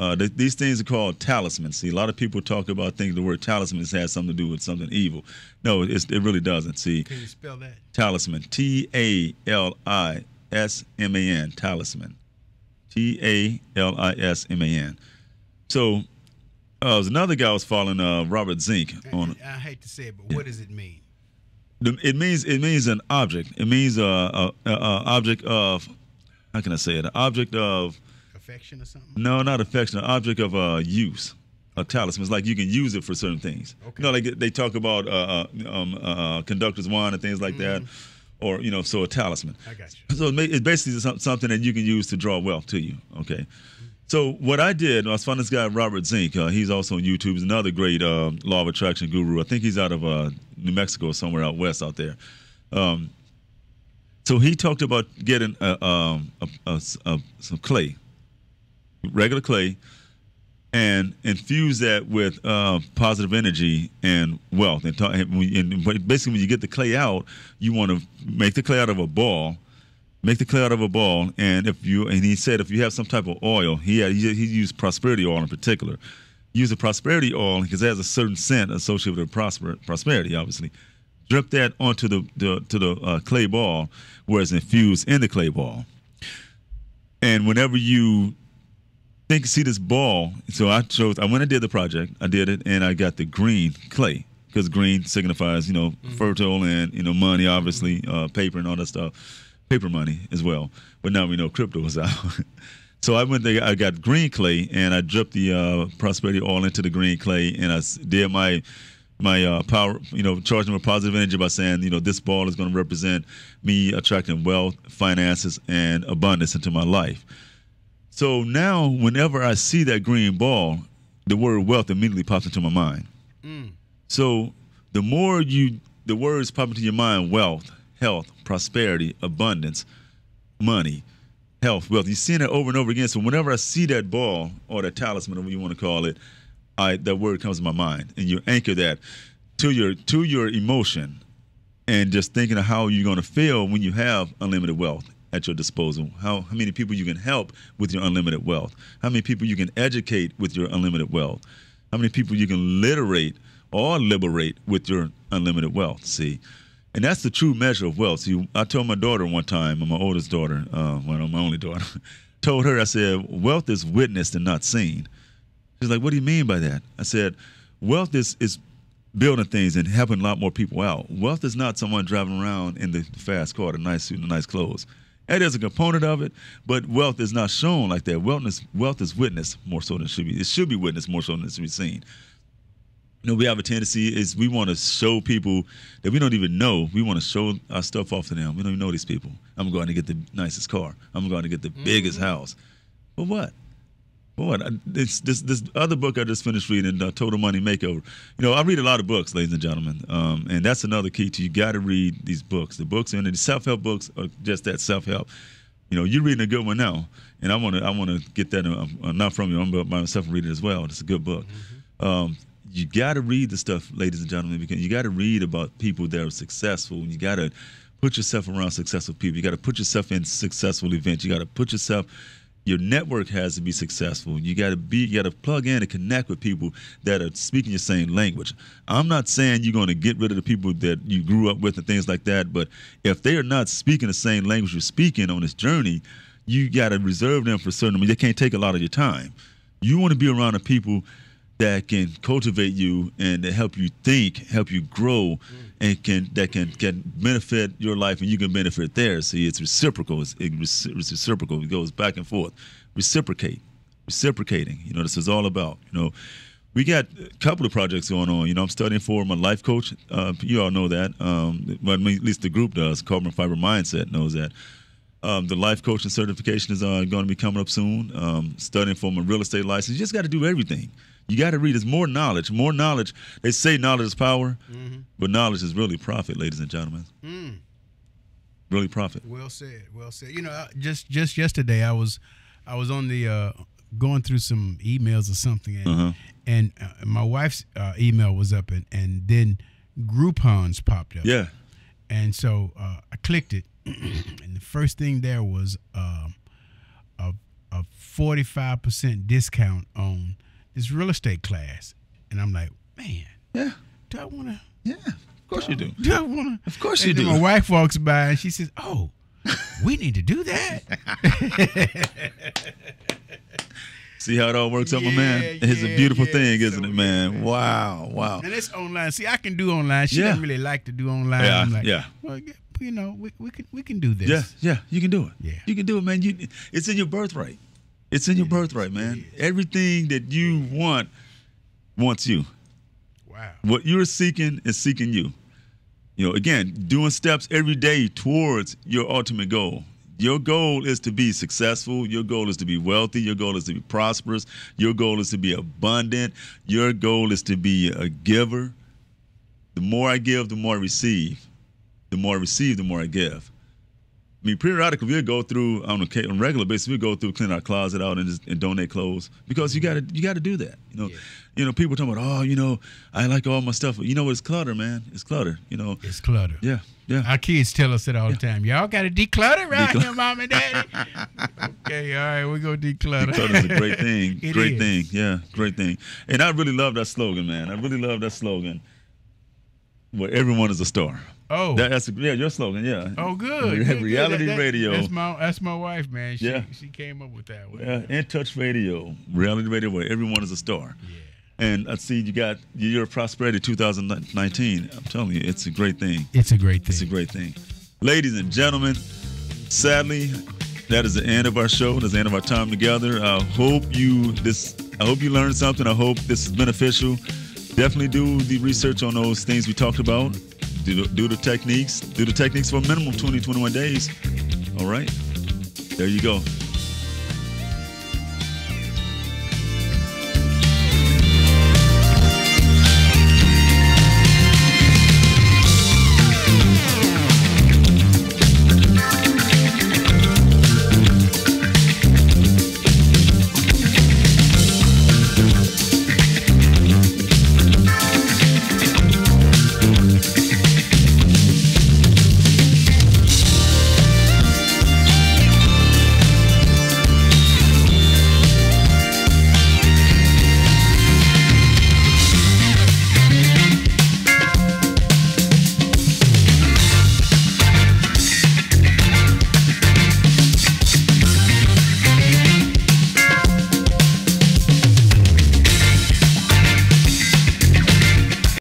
S1: Uh, th- these things are called talismans. See, a lot of people talk about things. The word talisman has something to do with something evil. No, it's, it really doesn't. See,
S2: Can you spell that?
S1: talisman. T A L I S M A N. Talisman. T A L I S M A N. So, uh, there's another guy was following, uh, Robert Zink. On
S2: I hate to say it, but what does it mean?
S1: it means it means an object. It means a, a, a, a object of how can I say it? An object of
S2: Affection or something?
S1: no, not affection. An object of uh, use. A talisman. It's like you can use it for certain things. You know, like they talk about uh, uh, um, uh, conductor's wand and things like that, or you know, so a talisman.
S2: I got you.
S1: So it's basically something that you can use to draw wealth to you. Okay. So what I did, I was finding this guy Robert Zink. Uh, he's also on YouTube. He's another great uh, law of attraction guru. I think he's out of uh, New Mexico or somewhere out west out there. Um, so he talked about getting a, um, a, a, a, some clay, regular clay, and infuse that with uh, positive energy and wealth. And, and, basically, when you get the clay out, you want to make the clay out of a ball. Make the clay out of a ball, and if you and he said if you have some type of oil, he had, he, he used prosperity oil in particular. Use the prosperity oil because it has a certain scent associated with prosper, prosperity, obviously. Drip that onto the, the to the uh, clay ball, where it's infused in the clay ball. And whenever you think see this ball. So I chose. I went and did the project. I did it, and I got the green clay because green signifies you know fertile and you know money, obviously uh, paper and all that stuff, paper money as well. But now we know crypto is out. so I went there. I got green clay, and I dripped the uh, prosperity oil into the green clay, and I did my my uh, power, you know, charging with positive energy by saying, you know, this ball is going to represent me attracting wealth, finances, and abundance into my life. So now, whenever I see that green ball, the word wealth immediately pops into my mind. Mm. So the more you, the words pop into your mind wealth, health, prosperity, abundance, money, health, wealth. You're seeing it over and over again. So whenever I see that ball or that talisman, whatever you want to call it, I that word comes to my mind, and you anchor that to your to your emotion, and just thinking of how you're going to feel when you have unlimited wealth at your disposal. How how many people you can help with your unlimited wealth? How many people you can educate with your unlimited wealth? How many people you can literate or liberate with your unlimited wealth? See, and that's the true measure of wealth. See, I told my daughter one time, my oldest daughter, uh, well, my only daughter, told her, I said, wealth is witnessed and not seen. She's like, what do you mean by that? I said, wealth is is building things and helping a lot more people out. Wealth is not someone driving around in the fast car, the nice suit, the nice clothes. That is a component of it, but wealth is not shown like that. Wealth is, wealth is witnessed more so than it should be. It should be witnessed more so than it should be seen. You know, we have a tendency is we want to show people that we don't even know. We want to show our stuff off to them. We don't even know these people. I'm going to get the nicest car. I'm going to get the biggest mm-hmm. house. But what? What? This this this other book I just finished reading, uh, Total Money Makeover. You know, I read a lot of books, ladies and gentlemen, um, and that's another key to you. Got to read these books. The books and the self help books are just that self help. You know, you're reading a good one now, and I want to I want to get that uh, uh, not from you. I'm by myself and read it as well. It's a good book. Um, you got to read the stuff, ladies and gentlemen, because you got to read about people that are successful. You got to put yourself around successful people. You got to put yourself in successful events. You got to put yourself. Your network has to be successful. You got to be. You got to plug in and connect with people that are speaking your same language. I'm not saying you're going to get rid of the people that you grew up with and things like that. But if they are not speaking the same language you're speaking on this journey, you got to reserve them for certain. I mean, they can't take a lot of your time. You want to be around the people that can cultivate you and help you think, help you grow, and can that can can benefit your life and you can benefit theirs. See, it's reciprocal. It's, it's reciprocal. It goes back and forth. Reciprocate, reciprocating. You know, this is all about. You know, we got a couple of projects going on. You know, I'm studying for my life coach. Uh, you all know that. Um, but at least the group does. Carbon Fiber Mindset knows that. Um, the life coaching certification is uh, going to be coming up soon. Um, studying for my real estate license. You just got to do everything. You got to read. It's more knowledge. More knowledge. They say knowledge is power, but knowledge is really profit, ladies and gentlemen.
S2: Mm.
S1: Really profit.
S2: Well said. Well said. You know, just just yesterday I was I was on the uh, going through some emails or something, and,
S1: Uh-huh.
S2: and uh, my wife's uh, email was up, and, and then Groupon's popped up.
S1: Yeah.
S2: And so uh, I clicked it, and the first thing there was um, a a forty five percent discount on this real estate class, and I'm like, man,
S1: yeah,
S2: do I want to?
S1: Yeah, of course you do.
S2: Do I want to?
S1: Of course
S2: and
S1: you do.
S2: My wife walks by and she says, "Oh, we need to do that."
S1: See how it all works out, my man. It's a beautiful
S2: yeah.
S1: thing, isn't
S2: So,
S1: it, man? Wow, wow.
S2: and it's online. See, I can do online. She
S1: Yeah.
S2: doesn't really like to do online.
S1: Yeah,
S2: I'm like,
S1: yeah.
S2: Well, you know, we, we can we can do this.
S1: Yeah, yeah, you can do it.
S2: Yeah.
S1: You can do it, man. You, it's in your birthright. It's in your birthright, man. Everything that you want wants you.
S2: Wow.
S1: What you're seeking is seeking you. You know, again, doing steps every day towards your ultimate goal. Your goal is to be successful. Your goal is to be wealthy. Your goal is to be prosperous. Your goal is to be abundant. Your goal is to be a giver. The more I give, the more I receive. The more I receive, the more I give. I mean, periodically we'll go through on a on a regular basis. We will go through, clean our closet out, and, just, and donate clothes because you got to you got to do that. You know, you know, people talking about, oh, you know, I like all my stuff. You know what? It's clutter, man. It's clutter. You know,
S2: It's clutter.
S1: yeah, yeah.
S2: Our kids tell us it all the time. Y'all got to declutter right
S1: Declu-
S2: here, mom and daddy. okay, all right, we go declutter.
S1: Clutter is a great thing. Great
S2: is.
S1: thing. Yeah, great thing. And I really love that slogan, man. I really love that slogan. Where everyone is a star.
S2: Oh.
S1: That, that's a, yeah, your slogan. Yeah.
S2: Oh, good.
S1: Re-
S2: good, good.
S1: Reality
S2: That- that-
S1: radio.
S2: That's my that's my wife, man. She,
S1: Yeah.
S2: she came up with that one.
S1: Yeah, in touch radio, reality radio, where everyone is a star. Yeah. And I see you got your prosperity 2019. I'm telling you, it's a great thing.
S2: It's a great thing.
S1: It's a great thing. Ladies and gentlemen, sadly, that is the end of our show. That's the end of our time together. I hope you this. I hope you learned something. I hope this is beneficial. Definitely do the research on those things we talked about. Do, do the techniques. Do the techniques for a minimum of 20, 21 days. All right. There you go.